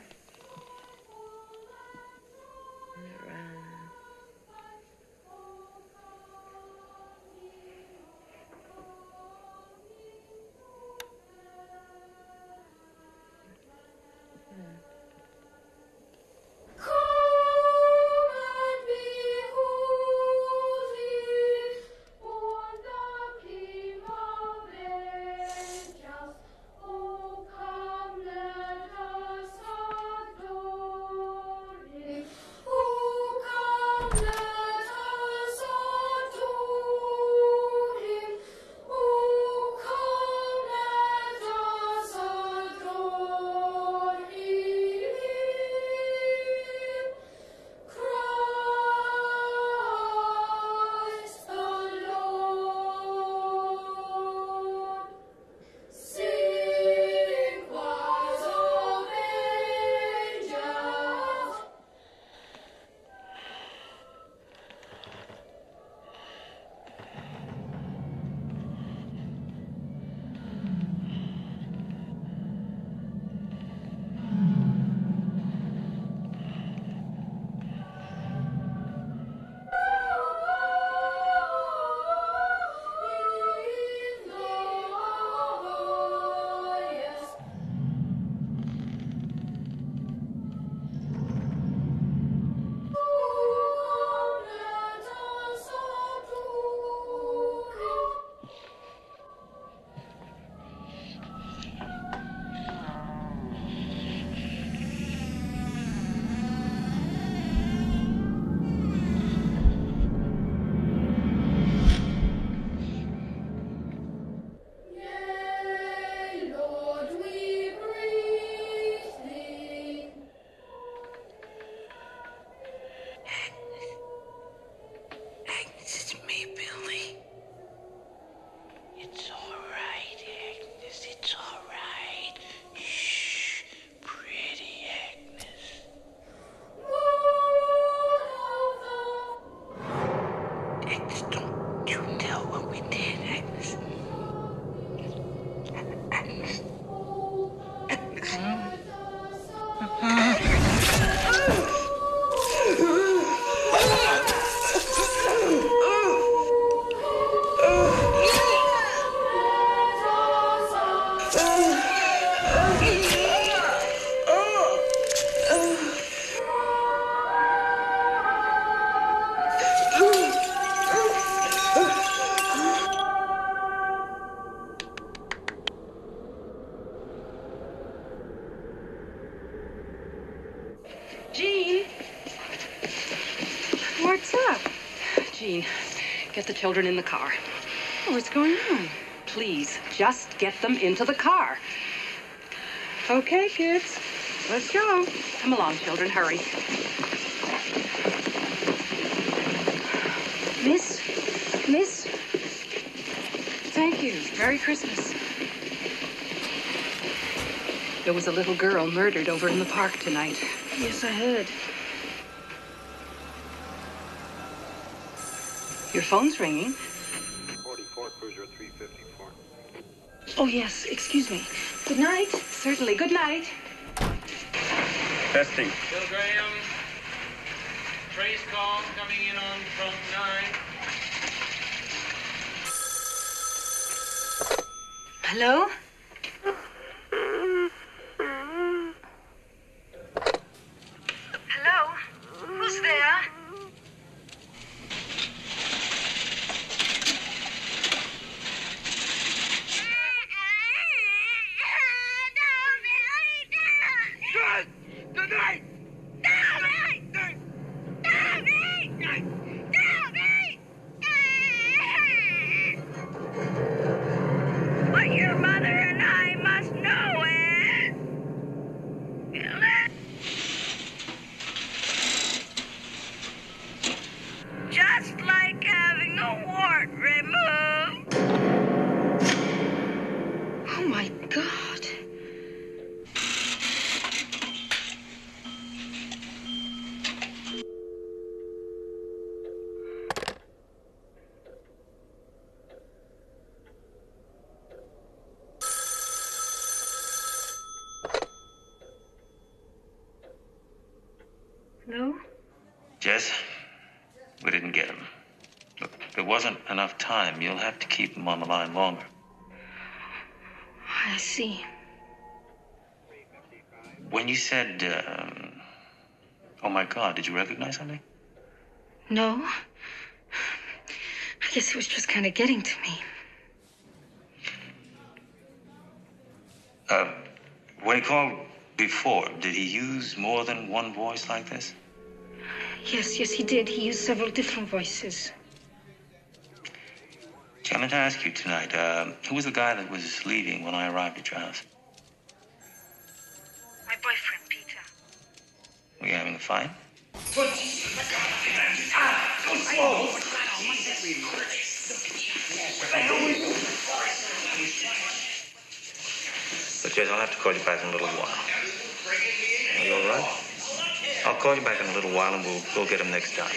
Children in the car. Oh, what's going on? Please, just get them into the car. Okay, kids. Let's go. Come along, children. Hurry. Miss? Miss? Thank you. Merry Christmas. There was a little girl murdered over in the park tonight. Yes, I heard. Phone's ringing. 44 Cruiser 354. Oh, yes. Excuse me. Good night. Certainly. Good night. Testing. Bill Graham. Trace call coming in on front nine. Hello? Hello? Who's there? Tonight! What your mother and I must know is. Just like having a wart removed. Oh, my God. Hello? Jess, we didn't get him. Look, there wasn't enough time. You'll on the line longer. I see. When you said, um, oh my God, did you recognize something? No. I guess it was just kind of getting to me. Uh, when he called before, did he use more than one voice like this? Yes, yes, he did. He used several different voices. Gee, I meant to ask you tonight, um, who was the guy that was leaving when I arrived at your house? My boyfriend, Peter. Were you having a fight? But Jess, I'll have to call you back in a little while. Are you all right? I'll call you back in a little while and we'll go get him next time.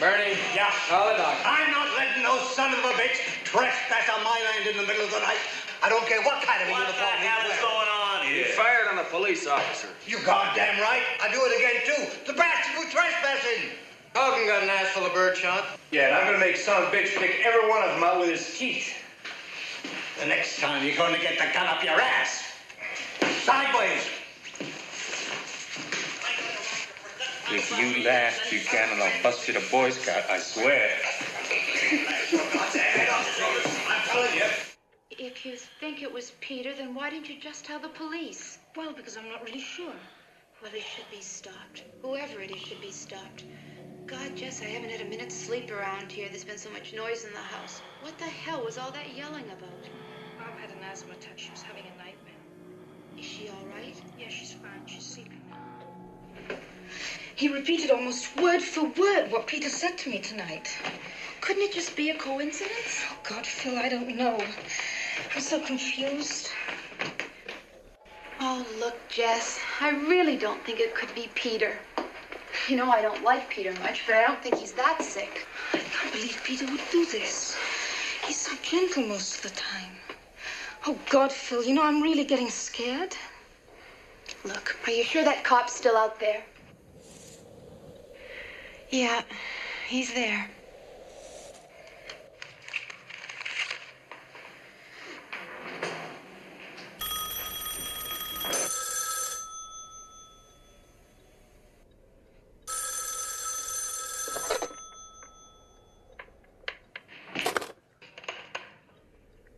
Bernie. Yeah. Call the doctor. I'm not letting no son of a bitch trespass on my land in the middle of the night. I don't care what kind of a What the uniform hell he's is wearing. going on He here? fired on a police officer. You goddamn right. I do it again too. The bastard was trespassing. Hogan got an ass full of bird shot. Yeah, and I'm gonna make son of a bitch pick every one of them out with his teeth. The next time you're gonna get the gun up your ass. Sideways. If you laugh, you can, and I'll bust you to Boy Scout, I swear. I'm telling you. If you think it was Peter, then why didn't you just tell the police? Well, because I'm not really sure. Well, it should be stopped. Whoever it is should be stopped. God, Jess, I haven't had a minute's sleep around here. There's been so much noise in the house. What the hell was all that yelling about? Mom had an asthma attack. She was having a nightmare. Is she all right? Yeah, she's fine. She's sleeping now. He repeated almost word for word what Peter said to me tonight. Couldn't it just be a coincidence? Oh, God, Phil, I don't know. I'm so confused. Oh, look, Jess, I really don't think it could be Peter. You know, I don't like Peter much, but I don't think he's that sick. I can't believe Peter would do this. He's so gentle most of the time. Oh, God, Phil, you know, I'm really getting scared. Look, are you sure that cop's still out there? Yeah, he's there.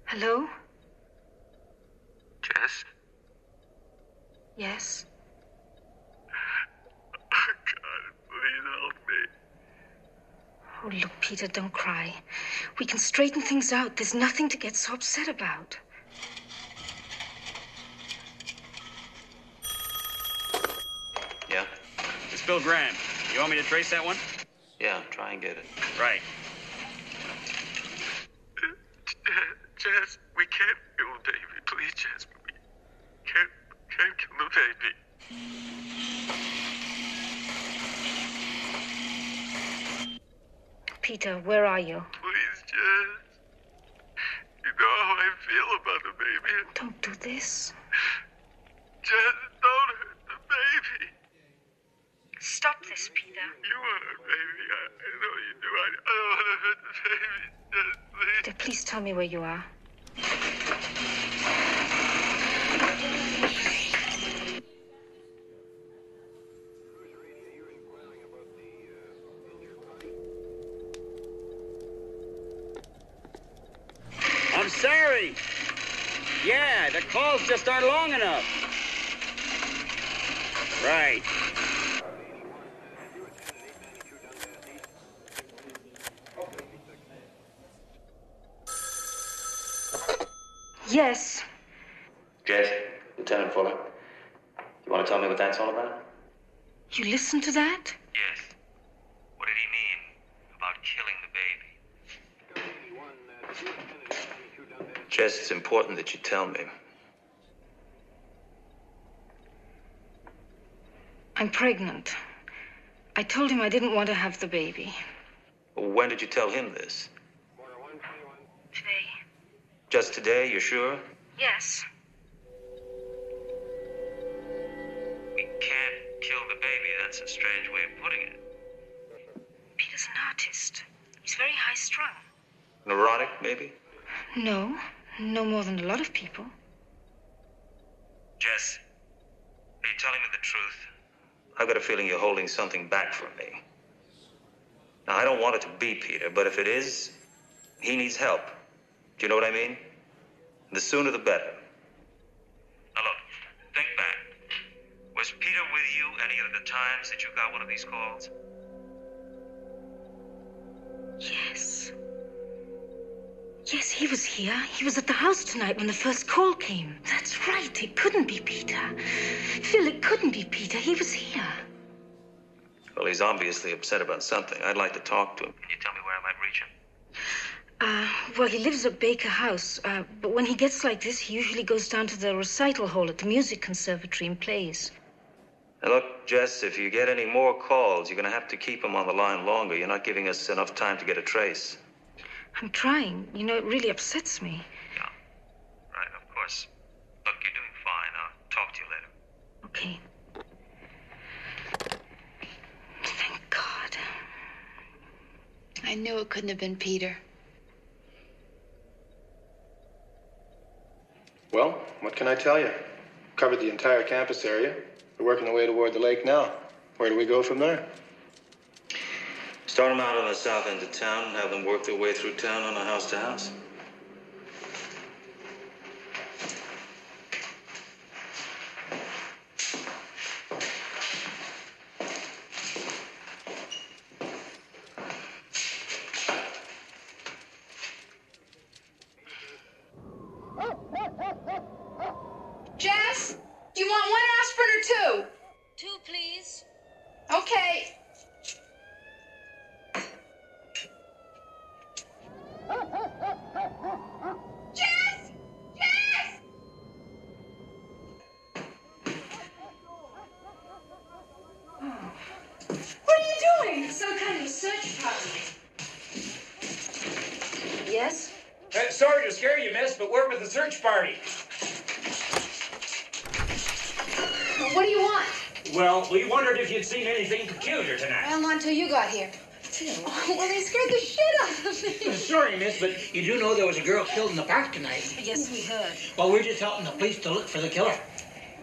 Hello? Jess? Yes? God, please help me. Oh, look, Peter, don't cry. We can straighten things out. There's nothing to get so upset about. Yeah? It's Bill Graham. You want me to trace that one? Yeah, try and get it. Right. Jess, we can't kill the baby. Please, Jess. We can't, can't kill the baby. Peter, where are you? Please, Jess. You know how I feel about the baby. Don't do this. Jess, don't hurt the baby. Stop this, Peter. You want her baby. I, I know you do. I, I don't want to hurt the baby. Jess, please. Peter, please tell me where you are. I'm sorry. Yeah, the calls just aren't long enough. Right. Yes. Jess, Lieutenant Fuller. You want to tell me what that's all about? You listened to that? Jess, it's important that you tell me. I'm pregnant. I told him I didn't want to have the baby. When did you tell him this? Today? Just today, you're sure? Yes. We can't kill the baby. That's a strange way of putting it. Peter's an artist. He's very high strung. Neurotic, maybe? No, no more than a lot of people. Jess, are you telling me the truth? I've got a feeling you're holding something back from me. Now, I don't want it to be Peter, but if it is, he needs help. Do you know what I mean? The sooner the better. Now look, think back. Was Peter with you any of the times that you got one of these calls? Yes. Yes, he was here. He was at the house tonight when the first call came. That's right. It couldn't be Peter. Phil, it couldn't be Peter. He was here. Well, he's obviously upset about something. I'd like to talk to him. Can you tell me where I might reach him? Uh, well, he lives at Baker House, uh, but when he gets like this, he usually goes down to the recital hall at the music conservatory and plays. Now, look, Jess, if you get any more calls, you're going to have to keep him on the line longer. You're not giving us enough time to get a trace. I'm trying. You know, it really upsets me. Yeah. Right, of course. Look, you're doing fine. I'll talk to you later. Okay. Thank God. I knew it couldn't have been Peter. Well, what can I tell you? Covered the entire campus area. We're working our way toward the lake now. Where do we go from there? Start them out on the south end of town and have them work their way through town on a house to house. But we're with the search party. What do you want? Well, we wondered if you'd seen anything peculiar tonight. Well, not until you got here. Oh, well, they scared the shit out of me. Sorry, miss, but you do know there was a girl killed in the park tonight. Yes, we heard. Well, we're just helping the police to look for the killer.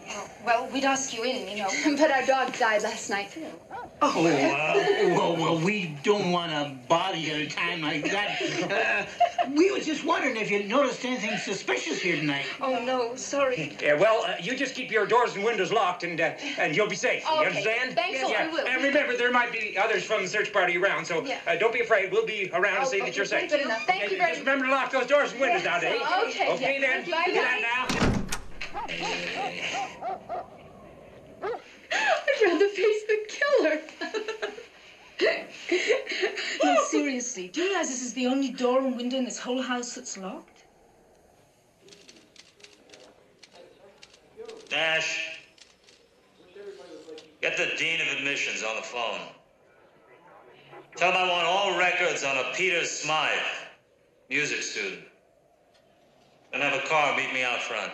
Well, Well, we'd ask you in, you know. but our dog died last night. Oh, uh, well, well, we don't want to bother you at a time like that. Uh, we were just wondering if you noticed anything suspicious here tonight. Oh, no, sorry. Yeah, well, uh, you just keep your doors and windows locked, and uh, and you'll be safe. Okay, You understand? thanks a lot, Yeah, we will. and remember, there might be others from the search party around, so Yeah. uh, don't be afraid. We'll be around to Oh, see okay, that you're safe. good enough. Thank Yeah, you very much. Just remember to lock those doors and windows Yes, now, Dave. okay, Okay, yeah. then. Bye, Good night now. I'd rather face the killer. No, seriously, do you realize this is the only door and window in this whole house that's locked? Dash. get the Dean of Admissions on the phone. Tell him I want all records on a Peter Smythe, music student. And have a car meet me out front.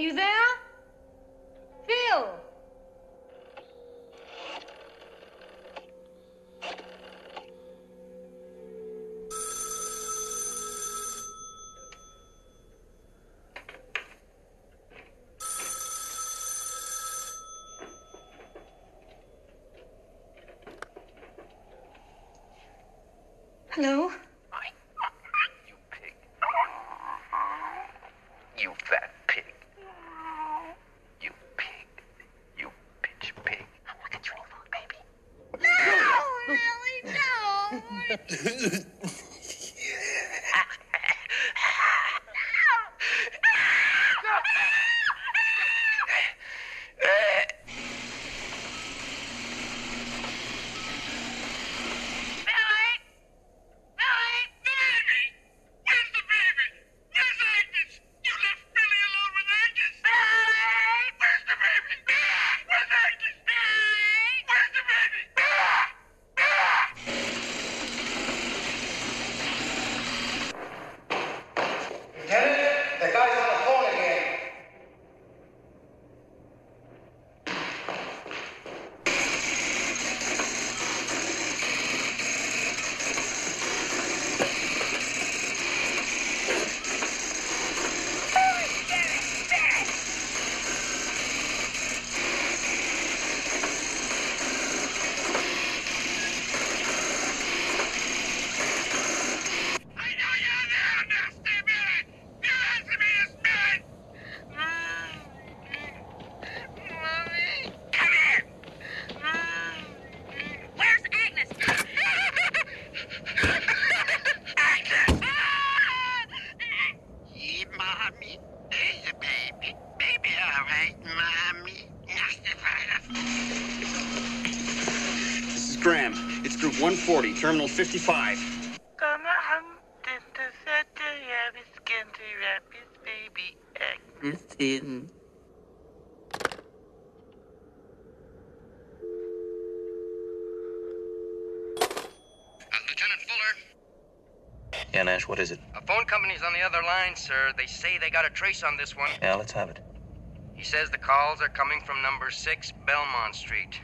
You there? Phil? Hello? 40, Terminal 55. Yeah, Nash, what is it? A phone company's on the other line, sir. They say they got a trace on this one. Yeah, let's have it. He says the calls are coming from number 6 Belmont Street.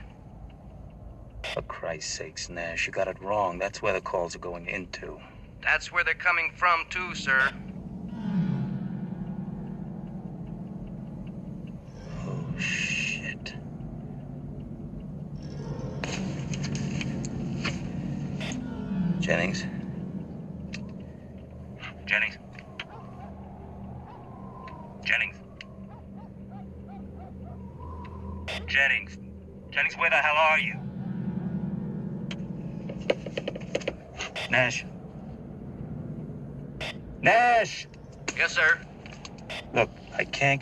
Christ's sakes, Nash, you got it wrong. That's where the calls are going into. That's where they're coming from, too, sir.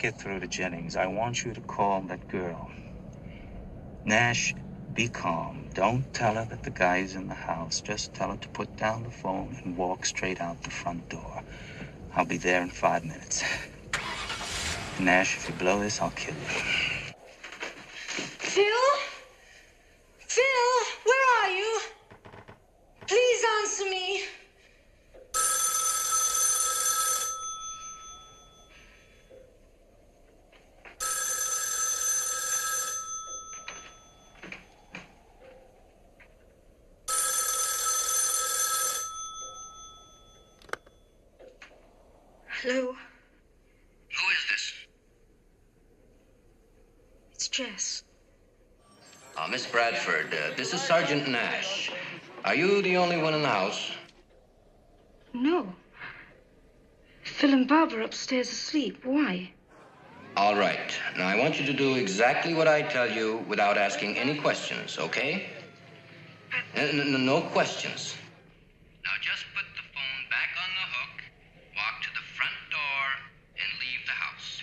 Get through to Jennings. I want you to call that girl. Nash, be calm. Don't tell her that the guy's in the house. Just tell her to put down the phone and walk straight out the front door. I'll be there in five minutes. Nash, if you blow this, I'll kill you. Phil where are you? Please answer me. Hello, Who is this? it's Jess. Uh, Miss Bradford, uh, this is Sergeant Nash. Are you the only one in the house? No. Phil and Barbara are upstairs asleep. Why? All right. Now, I want you to do exactly what I tell you without asking any questions, okay? N- n- no questions. Now, just put the phone back on the hook, walk to the front door, and leave the house.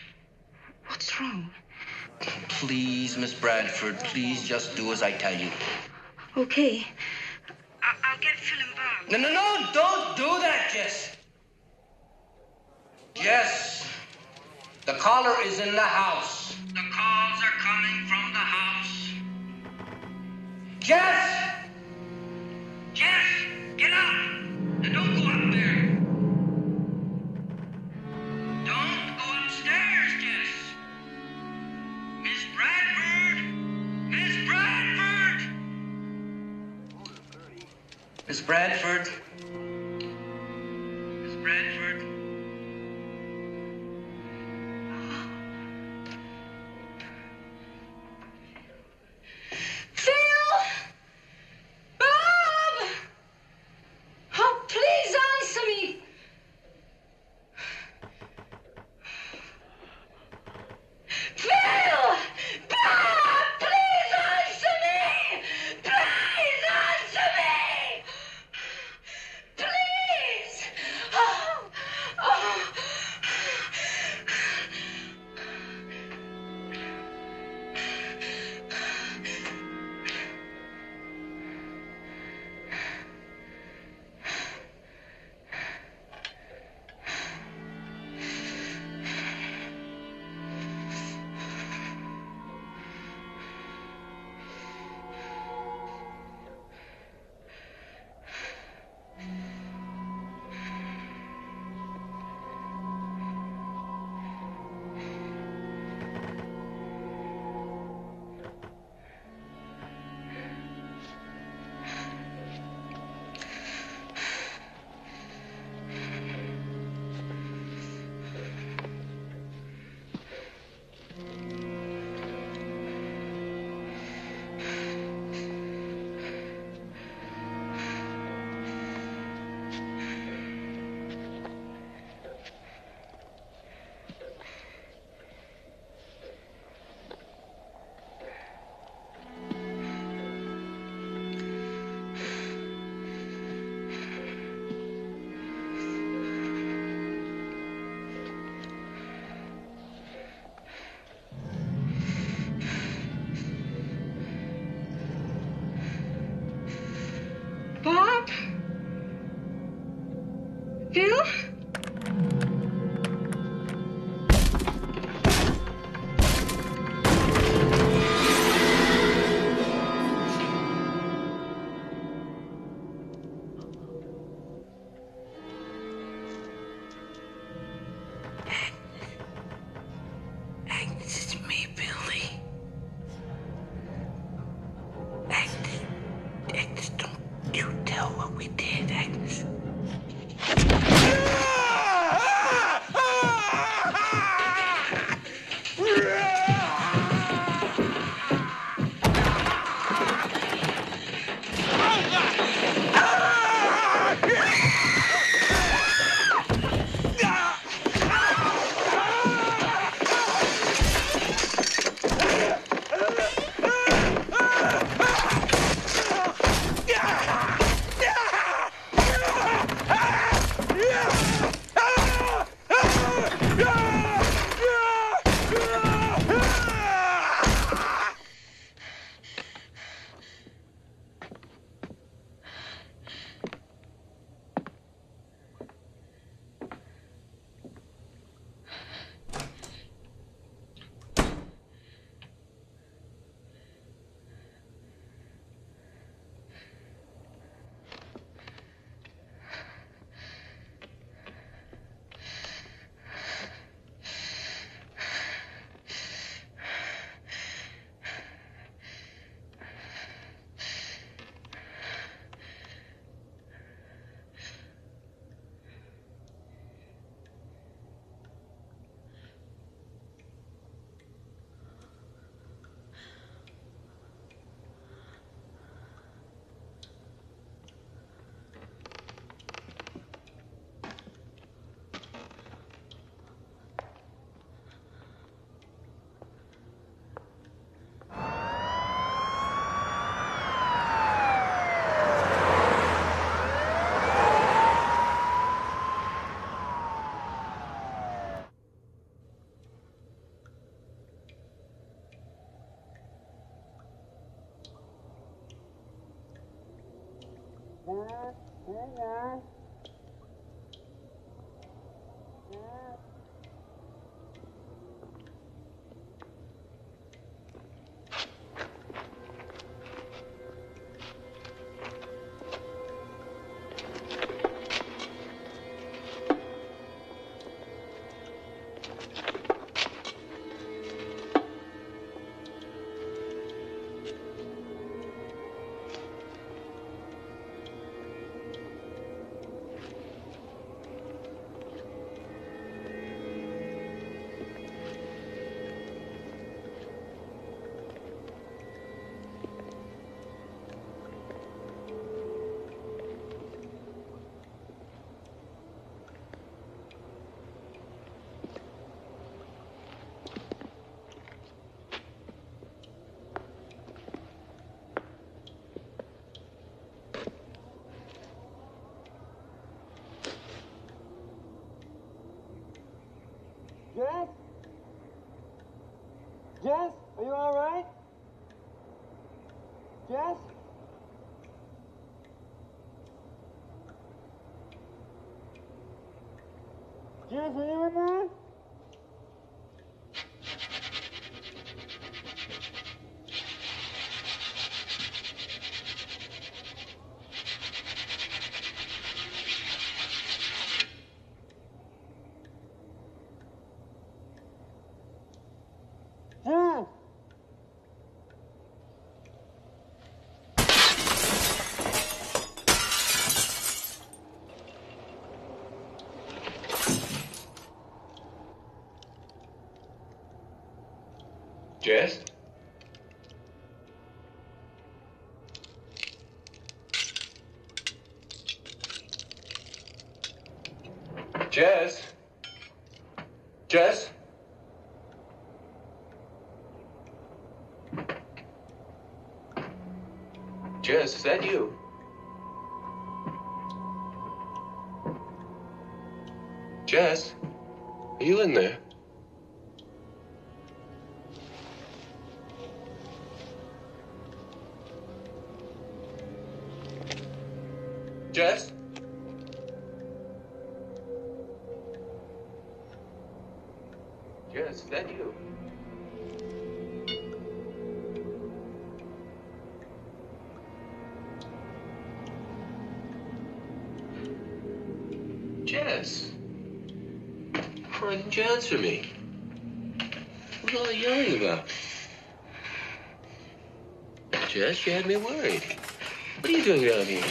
What's wrong? Please, Miss Bradford, please just do as I tell you. Okay. I- I'll get Phil and Bob. No, no, no, don't do that, Jess. Jess, the caller is in the house. The calls are coming from the house. Jess! Jess, get up! And don't go up Bradford? Bây. Jess? Jess, are you all right? Jess? Jess, are you in there? Jess! Jess? Jess? Jess? Jess, is that you? Jess? Are you in there? You had me worried. What are you doing down here?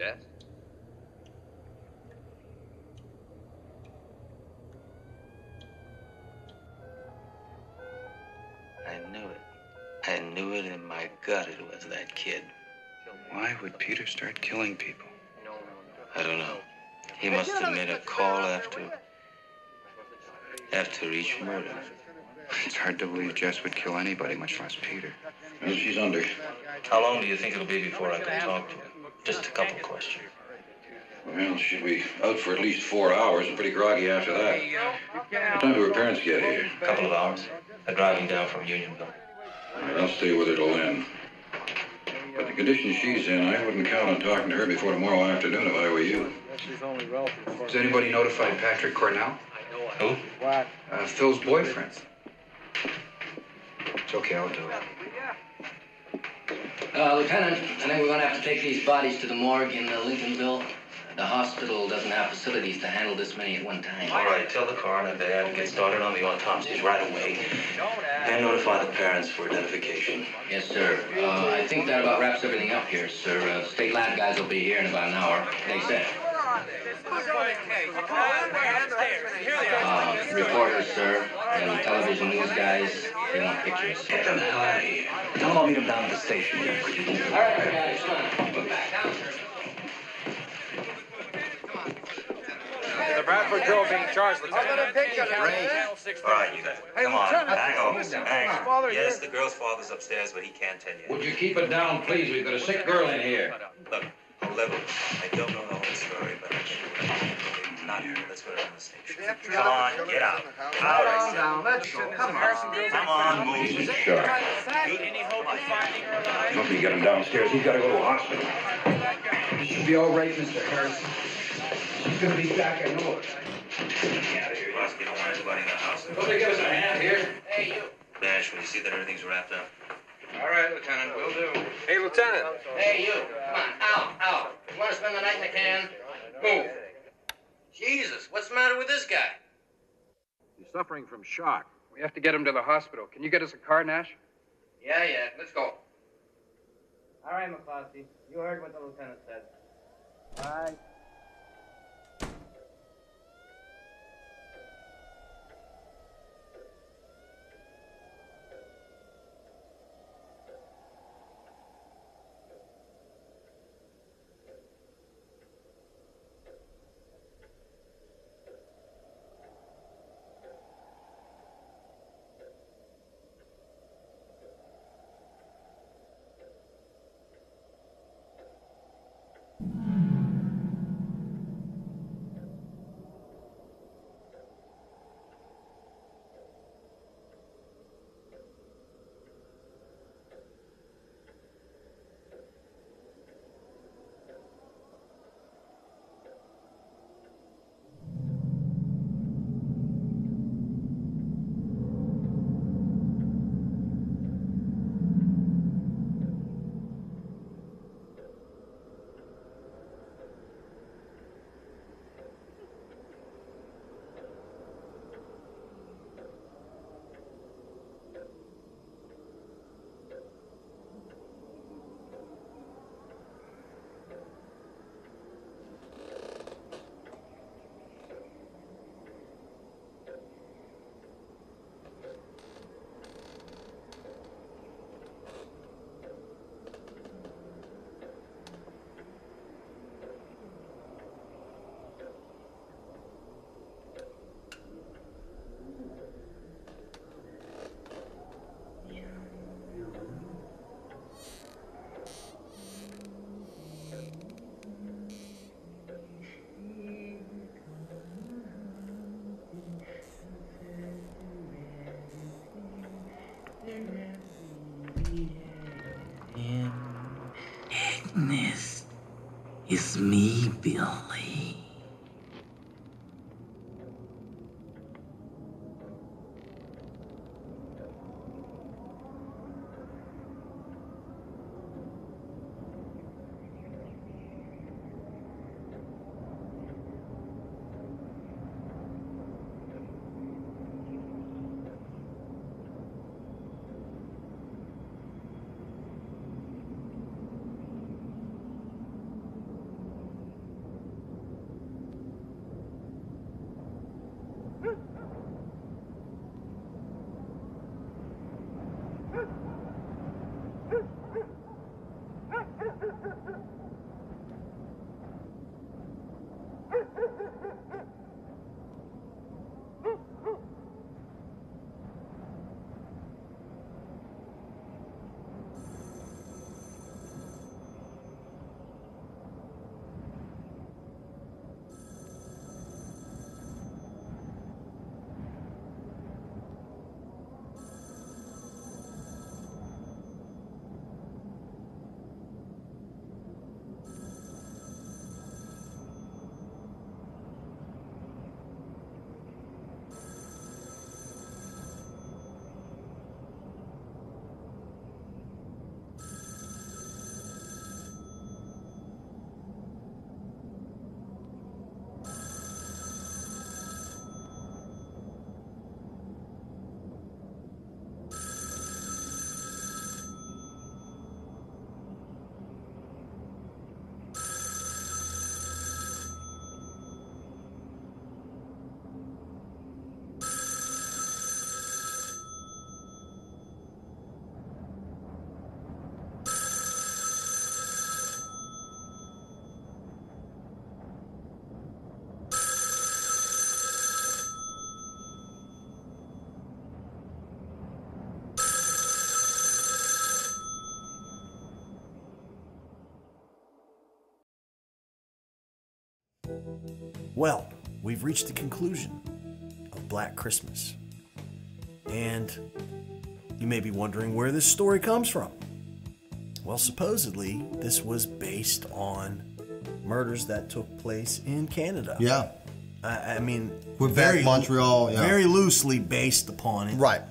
Jess? I knew it. I knew it in my gut it was that kid. Why would Peter start killing people? I don't know. He must have made a call after after each murder. It's hard to believe Jess would kill anybody, much less Peter. Well, she's under. How long do you think it'll be before I can talk to her? Just a couple questions. Well, she'll be out for at least four hours and pretty groggy after that. What time do her parents get here? A couple of hours. They're driving down from Unionville. I'll stay with her till then. But the condition she's in, I wouldn't count on talking to her before tomorrow afternoon if I were you. Has anybody notified Patrick Cornell? Who? What? Uh, Phil's boyfriend. It's okay, I'll do it. Uh, Lieutenant, I think we're gonna have to take these bodies to the morgue in uh, Lincolnville. The hospital doesn't have facilities to handle this many at one time. All right, tell the coroner there and get started on the autopsies right away. And notify the parents for identification. Yes, sir. Uh, I think that about wraps everything up here, sir. Uh, state lab guys will be here in about an hour. They said. Uh, reporters, sir, and television news guys, they want pictures. Get them out of here. Tell them I'll meet them down at the station. All right, guys, come on. The Bradford girl being charged, Lieutenant. All right, you guys. Come on. Hang on. Hang on. Yes, the girl's father's upstairs, but he can't tell you. Would you keep it down, please? We've got a sick girl in here. Look, I'll level. I don't know the whole story, but I'm sure it's not here. Let's go down to the station. Come on, get out. Out, I said. down, let's go. Come on. Come on, move. Sure. Any hope of finding her alive? Somebody get him downstairs. He's got to go to a hospital. She'll be all right, Mr. Harrison. She's gonna be back, I know it. Get out of here. You don't want anybody in the house. Somebody give us a hand here. Hey, you. Nash, will you see that everything's wrapped up? All right, Lieutenant, we'll do. Hey, Lieutenant. Hey, you. Come on, out, out. You want to spend the night in the can? Move. Jesus, what's the matter with this guy? He's suffering from shock. We have to get him to the hospital. Can you get us a car, Nash? Yeah, yeah, let's go. All right, McCloskey. You heard what the lieutenant said. All Agnes, it's me, Billy. Well, we've reached the conclusion of Black Christmas. And you may be wondering where this story comes from. Well, supposedly, this was based on murders that took place in Canada. Yeah. I, I mean, Quebec, Montreal, yeah. very loosely based upon it. Right.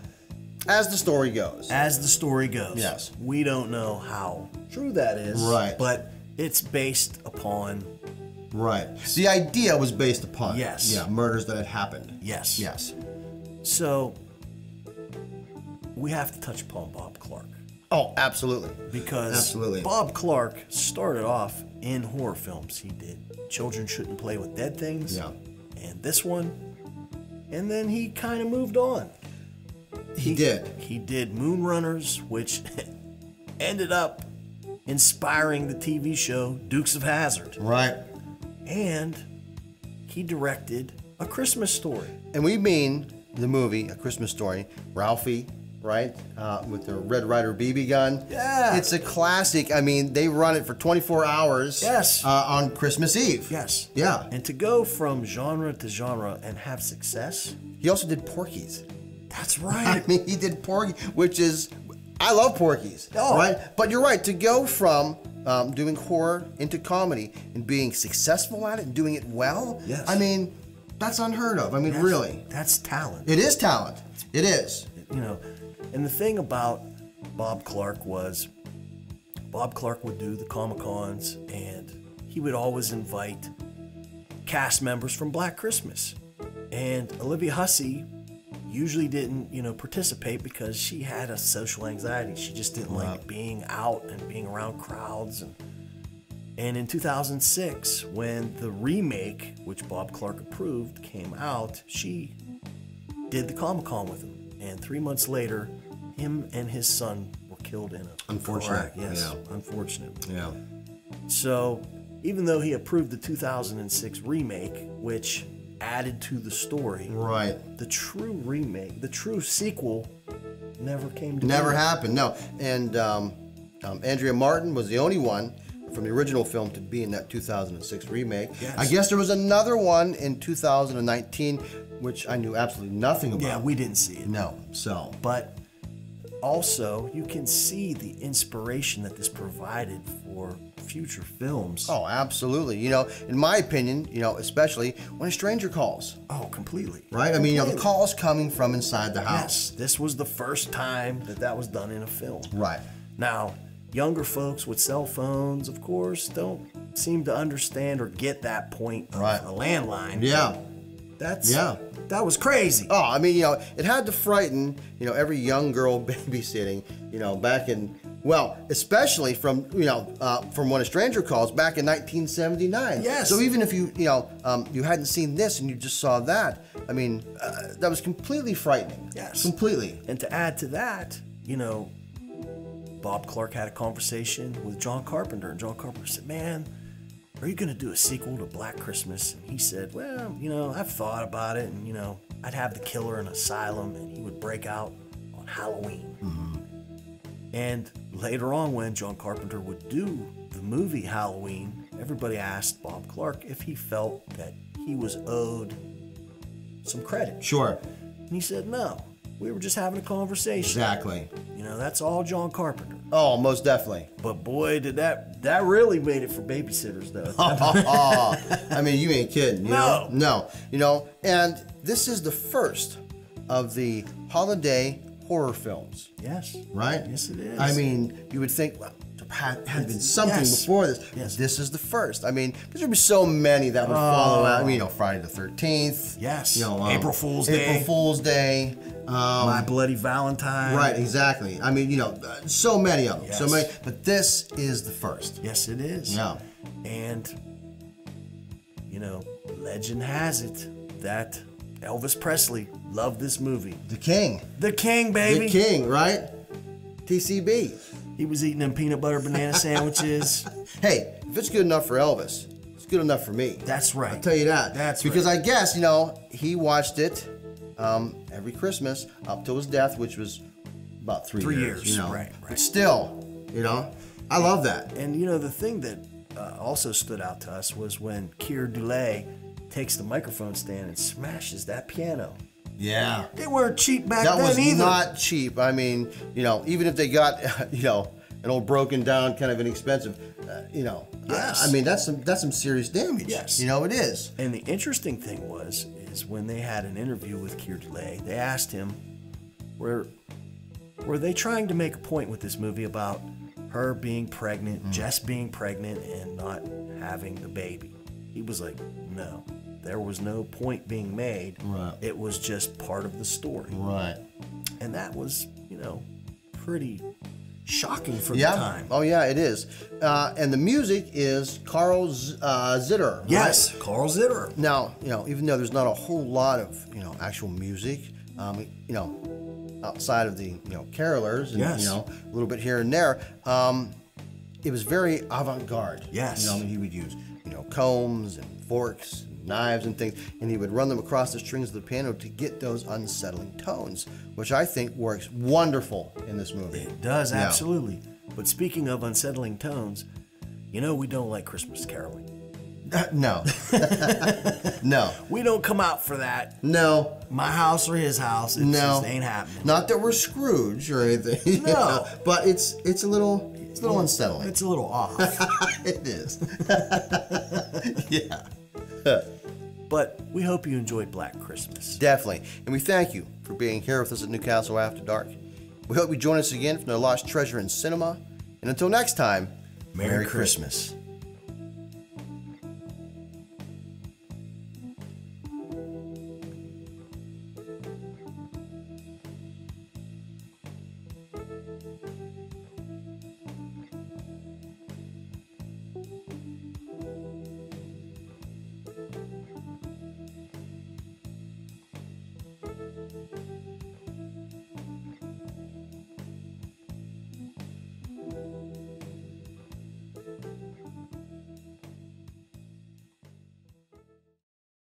As the story goes. As the story goes. Yes. We don't know how true that is. Right. But it's based upon. Right. The idea was based upon. Yes. Yeah, murders that had happened. Yes. Yes. So we have to touch upon Bob Clark. Oh, absolutely. Because Absolutely. Bob Clark started off in horror films. He did Children Shouldn't Play with Dead Things. Yeah. And this one. And then he kind of moved on. He did. He did Moonrunners, which ended up inspiring the TV show Dukes of Hazzard. Right. And he directed A Christmas Story. And we mean the movie A Christmas Story. Ralphie, right, uh, with the Red Ryder BB gun. Yeah. It's a classic. I mean, they run it for 24 hours. Yes. Uh, on Christmas Eve. Yes. Yeah. And to go from genre to genre and have success. He also did Porky's. That's right. I mean, he did Porky, which is, I love Porky's, Oh. right? But you're right, to go from um, doing horror into comedy and being successful at it and doing it well, Yes. I mean, that's unheard of. I mean, That's- really. That's talent. It is talent. It is. You know, and the thing about Bob Clark was Bob Clark would do the Comic Cons and he would always invite cast members from Black Christmas. And Olivia Hussey usually didn't, you know, participate because she had a social anxiety. She just didn't like being out and being around crowds and and in 2006, when the remake, which Bob Clark approved, came out, she did the Comic Con with him. And three months later, him and his son were killed in a Unfortunate, car. Yes, yeah. unfortunate. Yeah. So, even though he approved the 2006 remake, which added to the story, Right. the true remake, the true sequel, never came to Never be. happened, no. And um, um, Andrea Martin was the only one from the original film to be in that 2006 remake. Yes. I guess there was another one in 2019, which I knew absolutely nothing about. Yeah, we didn't see it. No, so. But also, you can see the inspiration that this provided for future films. Oh, absolutely. You know, in my opinion, you know, especially when a stranger calls, Oh, completely. right? I mean, you know, the Completely. call's coming from inside the house. Yes, this was the first time that that was done in a film. Right. Now, younger folks with cell phones, of course, don't seem to understand or get that point of Right. a landline. Yeah. That's Yeah. That was crazy. Oh, I mean, you know, it had to frighten, you know, every young girl babysitting, you know, back in, well, especially from, you know, uh, from when a stranger calls back in 1979. Yes. So even if you, you know, um, you hadn't seen this and you just saw that, I mean, uh, that was completely frightening. Yes. Completely. And to add to that, you know, Bob Clark had a conversation with John Carpenter, and John Carpenter said, Man, are you going to do a sequel to Black Christmas? And he said, Well, you know, I've thought about it, and, you know, I'd have the killer in asylum, and he would break out on Halloween. Mm-hmm. And later on, when John Carpenter would do the movie Halloween, everybody asked Bob Clark if he felt that he was owed some credit. Sure. And he said, No, we were just having a conversation. Exactly. Know, that's all John Carpenter. Oh, most definitely. But boy, did that that really made it for babysitters though. I mean, you ain't kidding. You No. Know? No. You know, and this is the first of the holiday horror films. yes. right? Yes, it is. I mean, you would think, well, there had, had been something Yes. before this. Yes. This is the first. I mean, because there'd be so many that would follow out. I mean, you know, Friday the Thirteenth. Yes. You know, um, April Fool's April Day. April Fool's Day. Um, My Bloody Valentine. right, exactly. I mean, you know, uh, so many of them. So Yes. many. But this is the first. Yes, it is. Yeah. And you know, legend has it that Elvis Presley loved this movie. The King. The King, baby. The King, right? TCB. He was eating them peanut butter banana sandwiches. Hey, if it's good enough for Elvis, it's good enough for me. That's right. I'll tell you that. That's because right. I guess you know he watched it um, every Christmas up till his death, which was about three, Three years. years, you know, right, But right. still, you know, I love that. And you know, the thing that uh, also stood out to us was when Keir Dullea takes the microphone stand and smashes that piano. Yeah. They weren't cheap back that then was either. not cheap. I mean, you know, even if they got, you know, an old broken down, kind of inexpensive, uh, you know, Yes. I, I mean, that's some that's some serious damage. Yes. You know, it is. And the interesting thing was, is when they had an interview with Keir Dullea, they asked him, were, were they trying to make a point with this movie about her being pregnant, Mm. Jess being pregnant, and not having the baby? He was like, no. There was no point being made. Right. It was just part of the story. Right. And that was, you know, pretty shocking for yeah. the time. Oh yeah, it is. Uh, and the music is Carl Z- uh, Zittrer. right? Yes, Carl Zittrer. Now, you know, even though there's not a whole lot of you know actual music, um, you know, outside of the you know carolers and Yes. you know a little bit here and there, um, it was very avant-garde. Yes. You know, I mean, he would use you know combs and forks, knives and things, and he would run them across the strings of the piano to get those unsettling tones, which I think works wonderful in this movie. It does, Yeah. absolutely. But speaking of unsettling tones, you know we don't like Christmas caroling. no. no. We don't come out for that. No. My house or his house. It no, just ain't happening. Not that we're Scrooge or anything. you No. know, but it's it's a little it's a little unsettling. It's a little off. it is. yeah. But we hope you enjoyed Black Christmas. Definitely. And we thank you for being here with us at New Castle After Dark. We hope you join us again for the Lost Treasure in Cinema. And until next time, Merry Christmas.